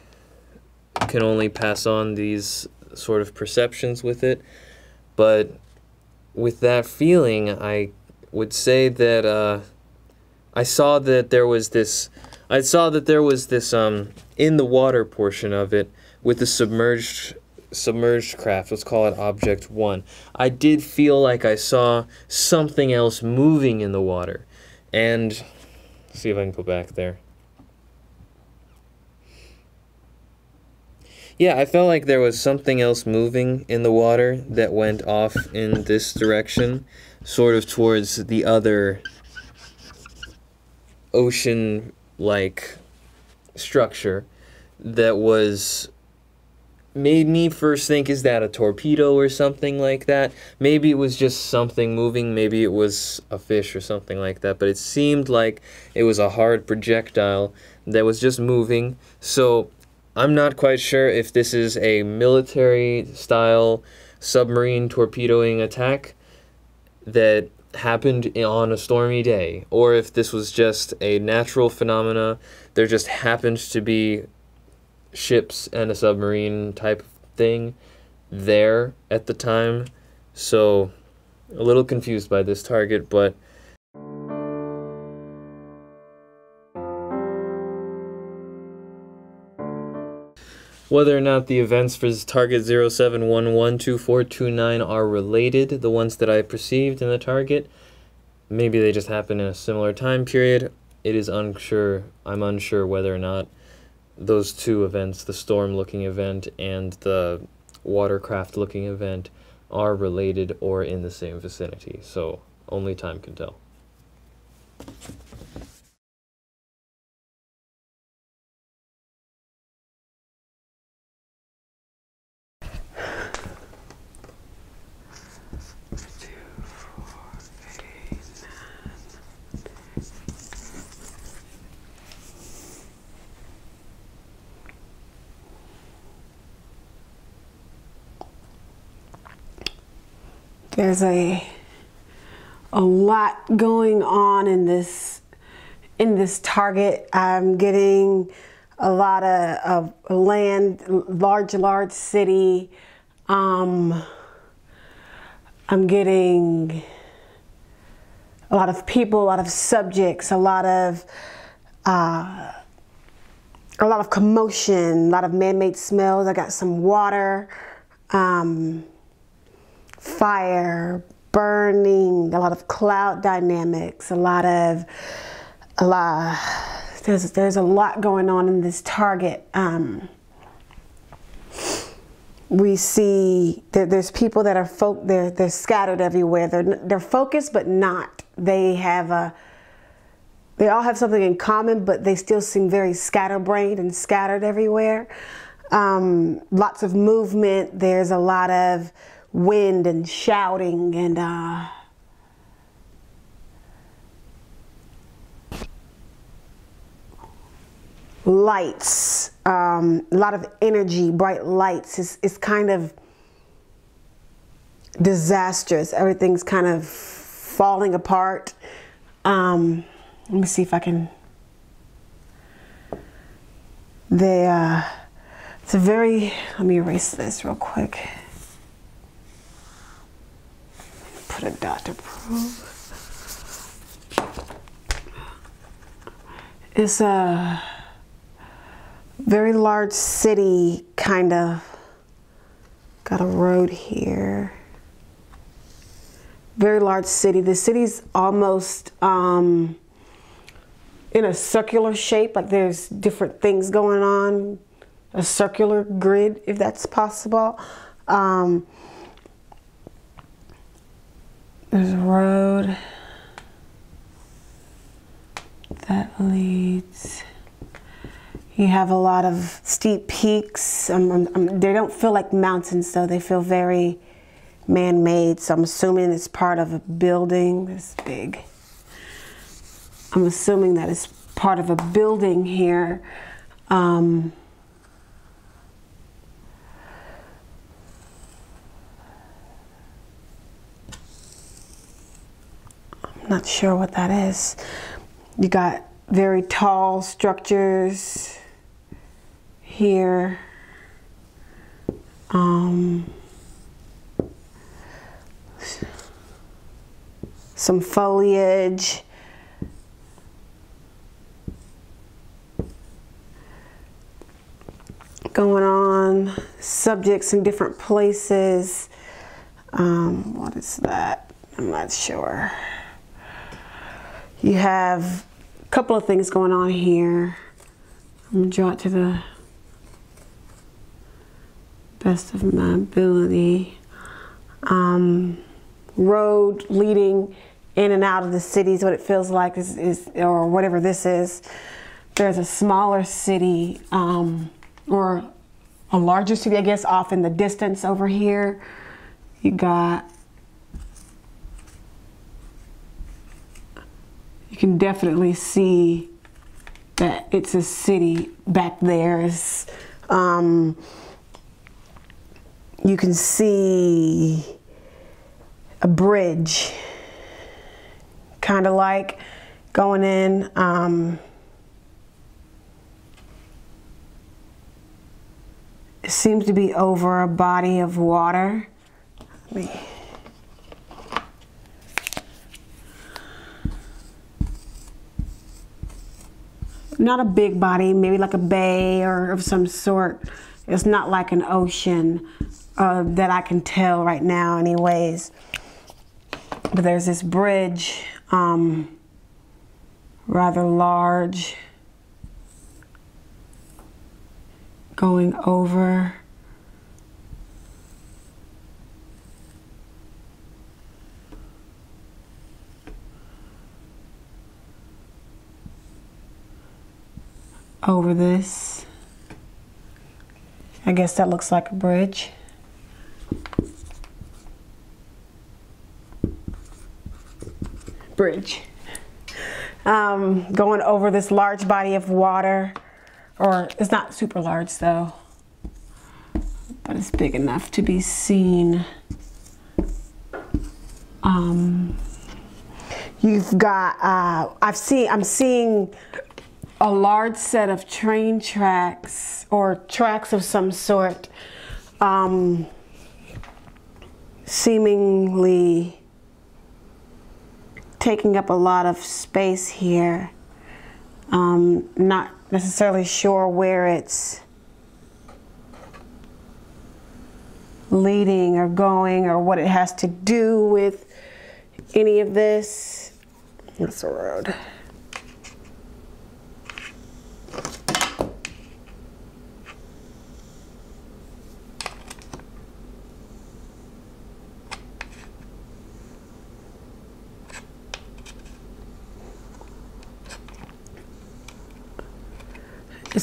can only pass on these sort of perceptions with it, but with that feeling, I would say that uh, I saw that there was this. I saw that there was this um, in the water portion of it with the submerged submerged craft, let's call it object one, I did feel like I saw something else moving in the water. And see if I can go back there. Yeah, I felt like there was something else moving in the water that went off in this direction, sort of towards the other ocean like structure that was made me first think is that a torpedo or something like that? Maybe it was just something moving maybe it was a fish or something like that but it seemed like it was a hard projectile that was just moving. So i'm not quite sure if this is a military style submarine torpedoing attack that happened on a stormy day or if this was just a natural phenomena. There just happened to be ships and a submarine type thing there at the time. So a little confused by this target, but whether or not the events for target 07112429 are related, the ones that I perceived in the target, maybe they just happened in a similar time period. It is unsure. I'm unsure whether or not those two events, the storm looking event and the watercraft looking event, are related or in the same vicinity. So only time can tell. There's a a lot going on in this in this target. I'm getting a lot of, of land, large, large city. Um, I'm getting a lot of people, a lot of subjects, a lot of uh, a lot of commotion, a lot of man-made smells. I got some water. Um, fire, burning, a lot of cloud dynamics, a lot of, a lot, there's, there's a lot going on in this target. Um, we see that there's people that are folk they're they're scattered everywhere. They're they're focused but not. They have a they all have something in common, but they still seem very scatterbrained and scattered everywhere. Um, lots of movement. There's a lot of wind and shouting and uh, lights, um, a lot of energy, bright lights. It's, it's kind of disastrous. Everything's kind of falling apart. Um, let me see if I can. They, uh, it's a very, let me erase this real quick. Put a dot to prove. It's a very large city, kind of. Got a road here. Very large city. The city's almost um, in a circular shape, like there's different things going on. A circular grid, if that's possible. Um, there's a road that leads. You have a lot of steep peaks. Um, um, um, they don't feel like mountains, though. They feel very man-made. So I'm assuming it's part of a building. This big. I'm assuming that it's part of a building here. Um, not sure what that is. You got very tall structures here. Um, some foliage. going on, subjects in different places. Um, what is that? I'm not sure. You have a couple of things going on here. I'm gonna draw it to the best of my ability. Um, road leading in and out of the city is what it feels like is, is or whatever this is. There's a smaller city um, or a larger city, I guess, off in the distance over here. You got, you can definitely see that it's a city back there. Um, you can see a bridge, kind of like going in. Um, it seems to be over a body of water. Let me. Not a big body, maybe like a bay or of some sort. It's not like an ocean uh, that I can tell right now, anyways. But there's this bridge, um, rather large, going over. Over this. I guess that looks like a bridge. Bridge. Um, going over this large body of water, or it's not super large though, but it's big enough to be seen. Um, you've got, uh, I've seen, I'm seeing a large set of train tracks or tracks of some sort um, seemingly taking up a lot of space here. Um, not necessarily sure where it's leading or going or what it has to do with any of this. That's a road.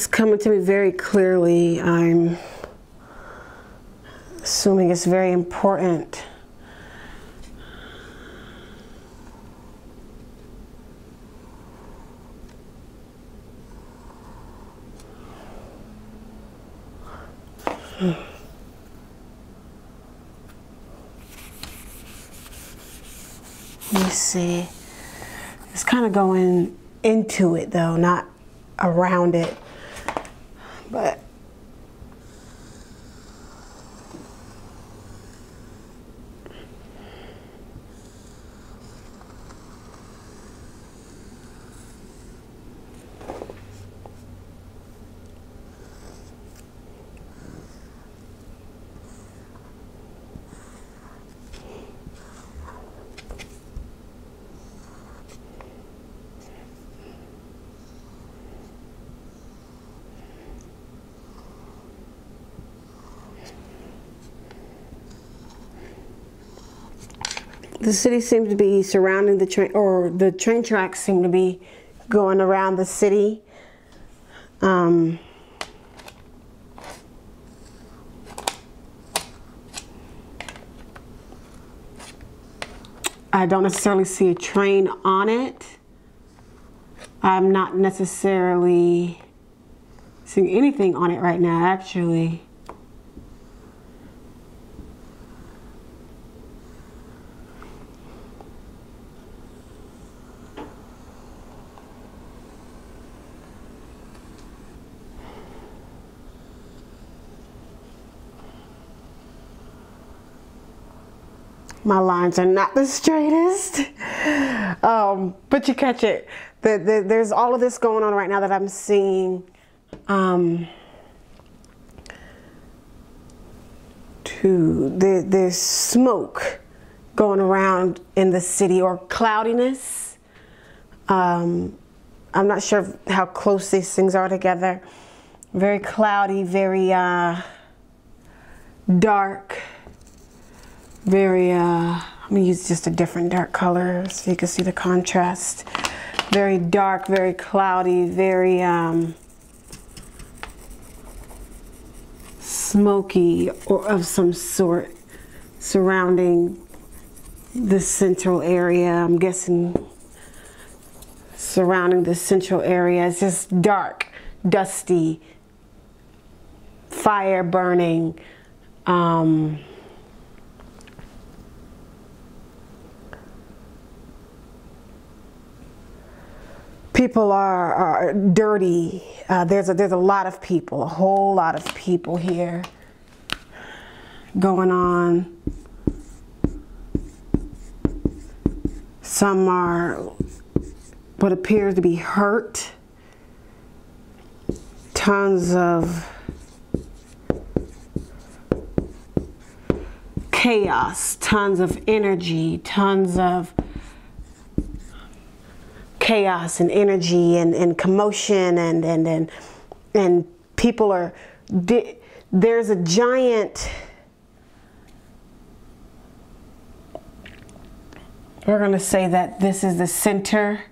It's coming to me very clearly. I'm assuming it's very important. Hmm. Let me see. It's kind of going into it though, not around it. But the city seems to be surrounding the train, or the train tracks seem to be going around the city. Um, I don't necessarily see a train on it. I'm not necessarily seeing anything on it right now, actually. My lines are not the straightest, um, but you catch it. The, the, there's all of this going on right now that I'm seeing. Um, to the, there's smoke going around in the city or cloudiness. Um, I'm not sure how close these things are together. Very cloudy, very uh, dark very, uh, I'm gonna use just a different dark color so you can see the contrast. Very dark, very cloudy, very um, smoky or of some sort surrounding the central area. I'm guessing surrounding the central area. It's just dark, dusty, fire burning. Um, people are, are dirty. Uh, there's a, there's a lot of people, a whole lot of people here going on. Some are what appears to be hurt. Tons of chaos, tons of energy, tons of chaos and energy and, and commotion and, and, and, and people are, there's a giant, we're going to say that this is the center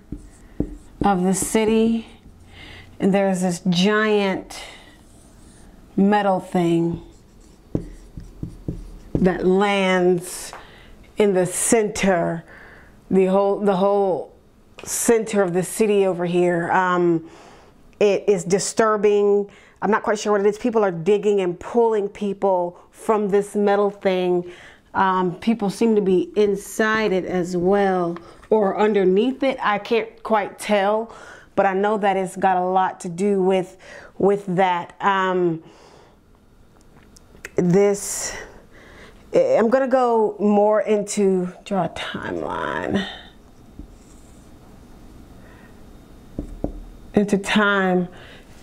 of the city. And there's this giant metal thing that lands in the center. The whole the whole center of the city over here. Um, it is disturbing. I'm not quite sure what it is. People are digging and pulling people from this metal thing. Um, people seem to be inside it as well or underneath it. I can't quite tell, but I know that it's got a lot to do with with that. Um, this, I'm gonna go more into draw a timeline. Into time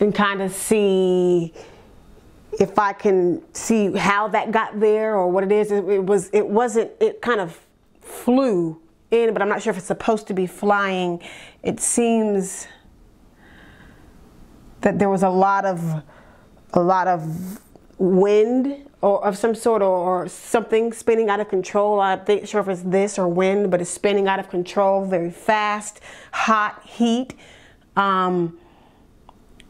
and kind of see if I can see how that got there or what it is. It, it, was it wasn't it kind of flew in, but I'm not sure if it's supposed to be flying. It seems that there was a lot of a lot of wind or of some sort or, or something spinning out of control. I'm not sure if it's this or wind, but it's spinning out of control very fast, hot heat. Um,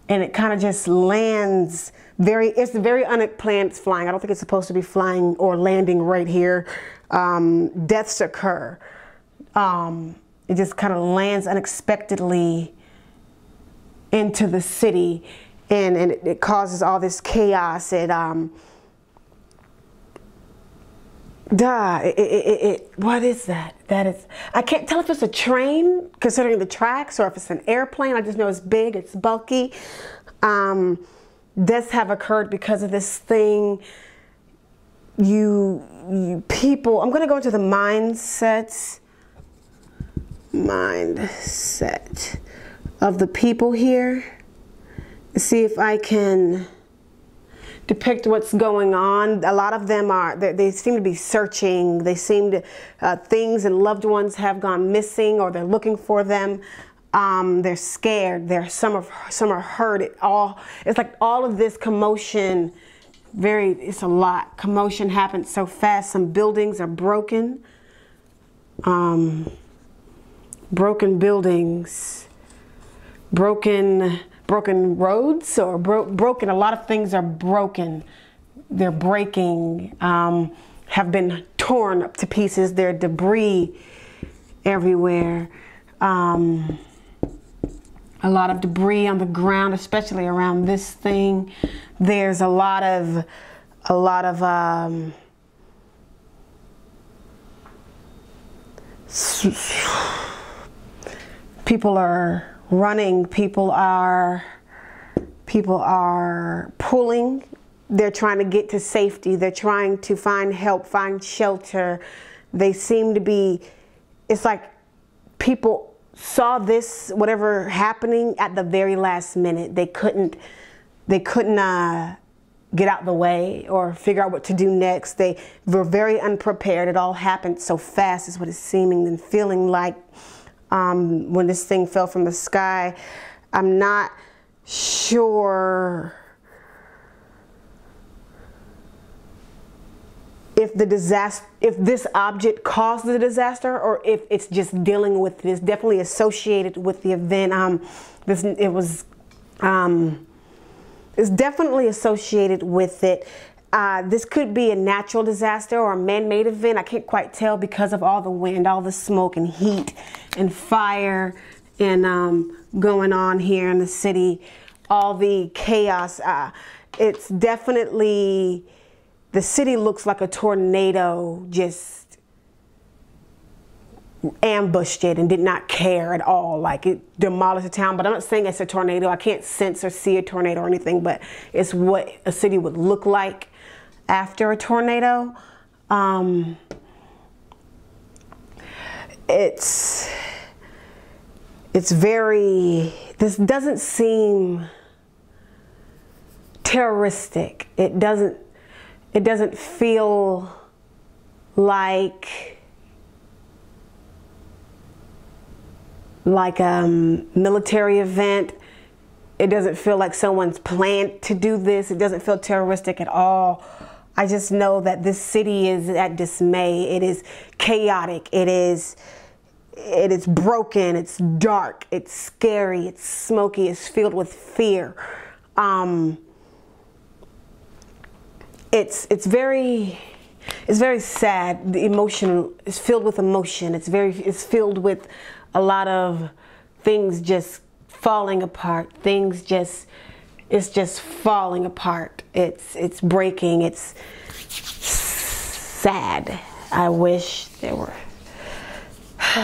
and it kind of just lands very, it's very unplanned flying. I don't think it's supposed to be flying or landing right here. Um, deaths occur. Um, it just kind of lands unexpectedly into the city and, and it, it causes all this chaos. It, um, duh, it, it, it, what is that? That is, I can't tell if it's a train considering the tracks or if it's an airplane. I just know it's big, it's bulky. Um, deaths have occurred because of this thing. You, you people, I'm going to go into the mindsets, mindset of the people here. See if I can depict what's going on. A lot of them are, they, they seem to be searching. They seem to, uh, things and loved ones have gone missing or they're looking for them. Um, they're scared. They're, some, are, some are hurt. It all, it's like all of this commotion, very, it's a lot. Commotion happens so fast. Some buildings are broken. Um, broken buildings, broken broken roads or bro broken. A lot of things are broken. They're breaking, um, have been torn up to pieces. There debris everywhere. Um, a lot of debris on the ground, especially around this thing. There's a lot of, a lot of, um, people are running, people are people are pulling. They're trying to get to safety. They're trying to find help, find shelter. They seem to be it's like people saw this whatever happening at the very last minute. They couldn't they couldn't uh, get out the way or figure out what to do next. They were very unprepared. It all happened so fast is what it's seeming and feeling like um, when this thing fell from the sky. I'm not sure if the disaster, if this object caused the disaster, or if it's just dealing with it. It's definitely associated with the event. Um, this it was, um, it's definitely associated with it. Uh, this could be a natural disaster or a man-made event. I can't quite tell because of all the wind, all the smoke and heat and fire and um, going on here in the city, all the chaos. Uh, it's definitely, the city looks like a tornado just ambushed it and did not care at all. Like it demolished the town, but I'm not saying it's a tornado. I can't sense or see a tornado or anything, but it's what a city would look like after a tornado. Um, it's it's very this doesn't seem terroristic. It doesn't it doesn't feel like like a military event. It doesn't feel like someone's planned to do this. It doesn't feel terroristic at all I just know that this city is at dismay. It is chaotic. It is it is broken. It's dark. It's scary. It's smoky. It's filled with fear. Um, it's it's very it's very sad. The emotion is filled with emotion. It's very it's filled with a lot of things just falling apart. Things just it's just falling apart. It's it's breaking. It's sad. I wish there were.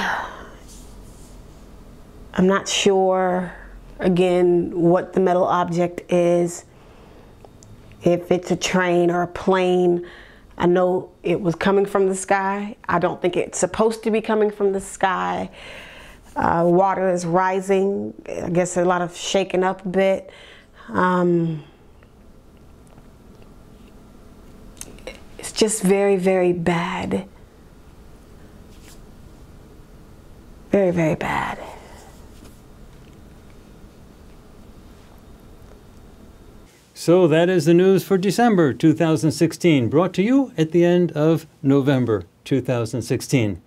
I'm not sure again what the metal object is. If it's a train or a plane. I know it was coming from the sky. I don't think it's supposed to be coming from the sky. Uh, water is rising. I guess a lot of shaking up a bit. Um, it's just very, very bad. Very, very bad. So that is the news for December 2016, brought to you at the end of November 2016.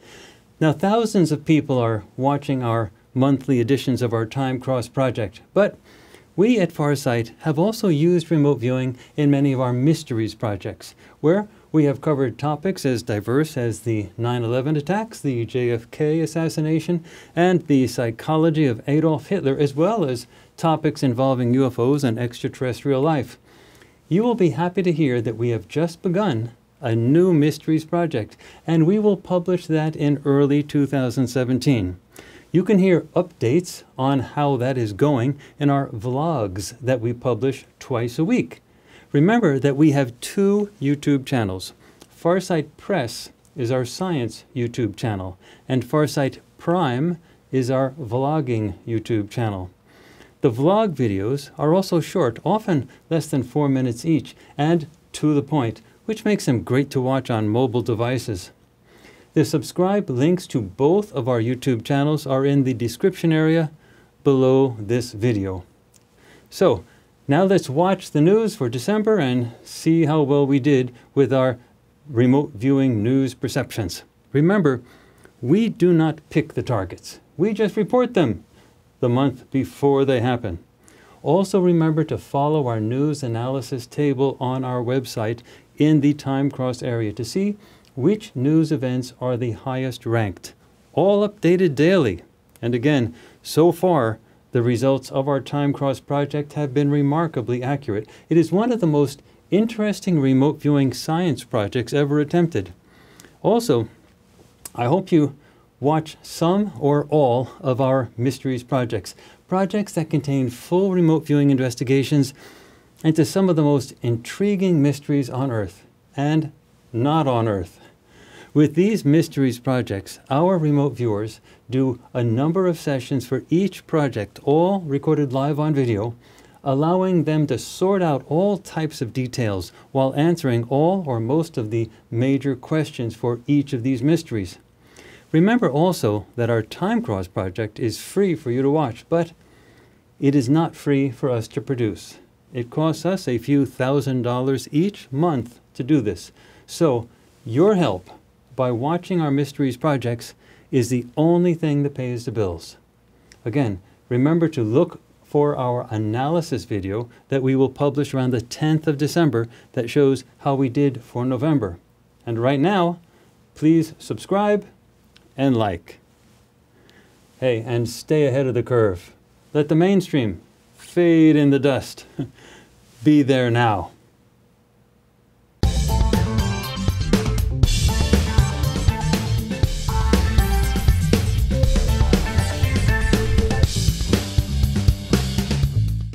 Now, thousands of people are watching our monthly editions of our Time Cross project, but We at Farsight have also used remote viewing in many of our mysteries projects, where we have covered topics as diverse as the 9 11 attacks, the JFK assassination, and the psychology of Adolf Hitler, as well as topics involving UFOs and extraterrestrial life. You will be happy to hear that we have just begun a new mysteries project, and we will publish that in early 2017. You can hear updates on how that is going in our vlogs that we publish twice a week. Remember that we have two YouTube channels. Farsight Press is our science YouTube channel, and Farsight Prime is our vlogging YouTube channel. The vlog videos are also short, often less than four minutes each, and to the point, which makes them great to watch on mobile devices. The subscribe links to both of our YouTube channels are in the description area below this video. So, now let's watch the news for December and see how well we did with our remote viewing news perceptions. Remember, we do not pick the targets. We just report them the month before they happen. Also remember to follow our news analysis table on our website in the time cross area to see which news events are the highest ranked, all updated daily. And again, so far, the results of our Time Cross project have been remarkably accurate. It is one of the most interesting remote viewing science projects ever attempted. Also, I hope you watch some or all of our mysteries projects, projects that contain full remote viewing investigations into some of the most intriguing mysteries on Earth and not on Earth. With these mysteries projects, our remote viewers do a number of sessions for each project, all recorded live on video, allowing them to sort out all types of details while answering all or most of the major questions for each of these mysteries. Remember also that our Time Cross project is free for you to watch, but it is not free for us to produce. It costs us a few thousand dollars each month to do this. So, your help by watching our mysteries projects is the only thing that pays the bills. Again, remember to look for our analysis video that we will publish around the 10th of December that shows how we did for November. And right now, please subscribe and like. Hey, and stay ahead of the curve. Let the mainstream fade in the dust. Be there now.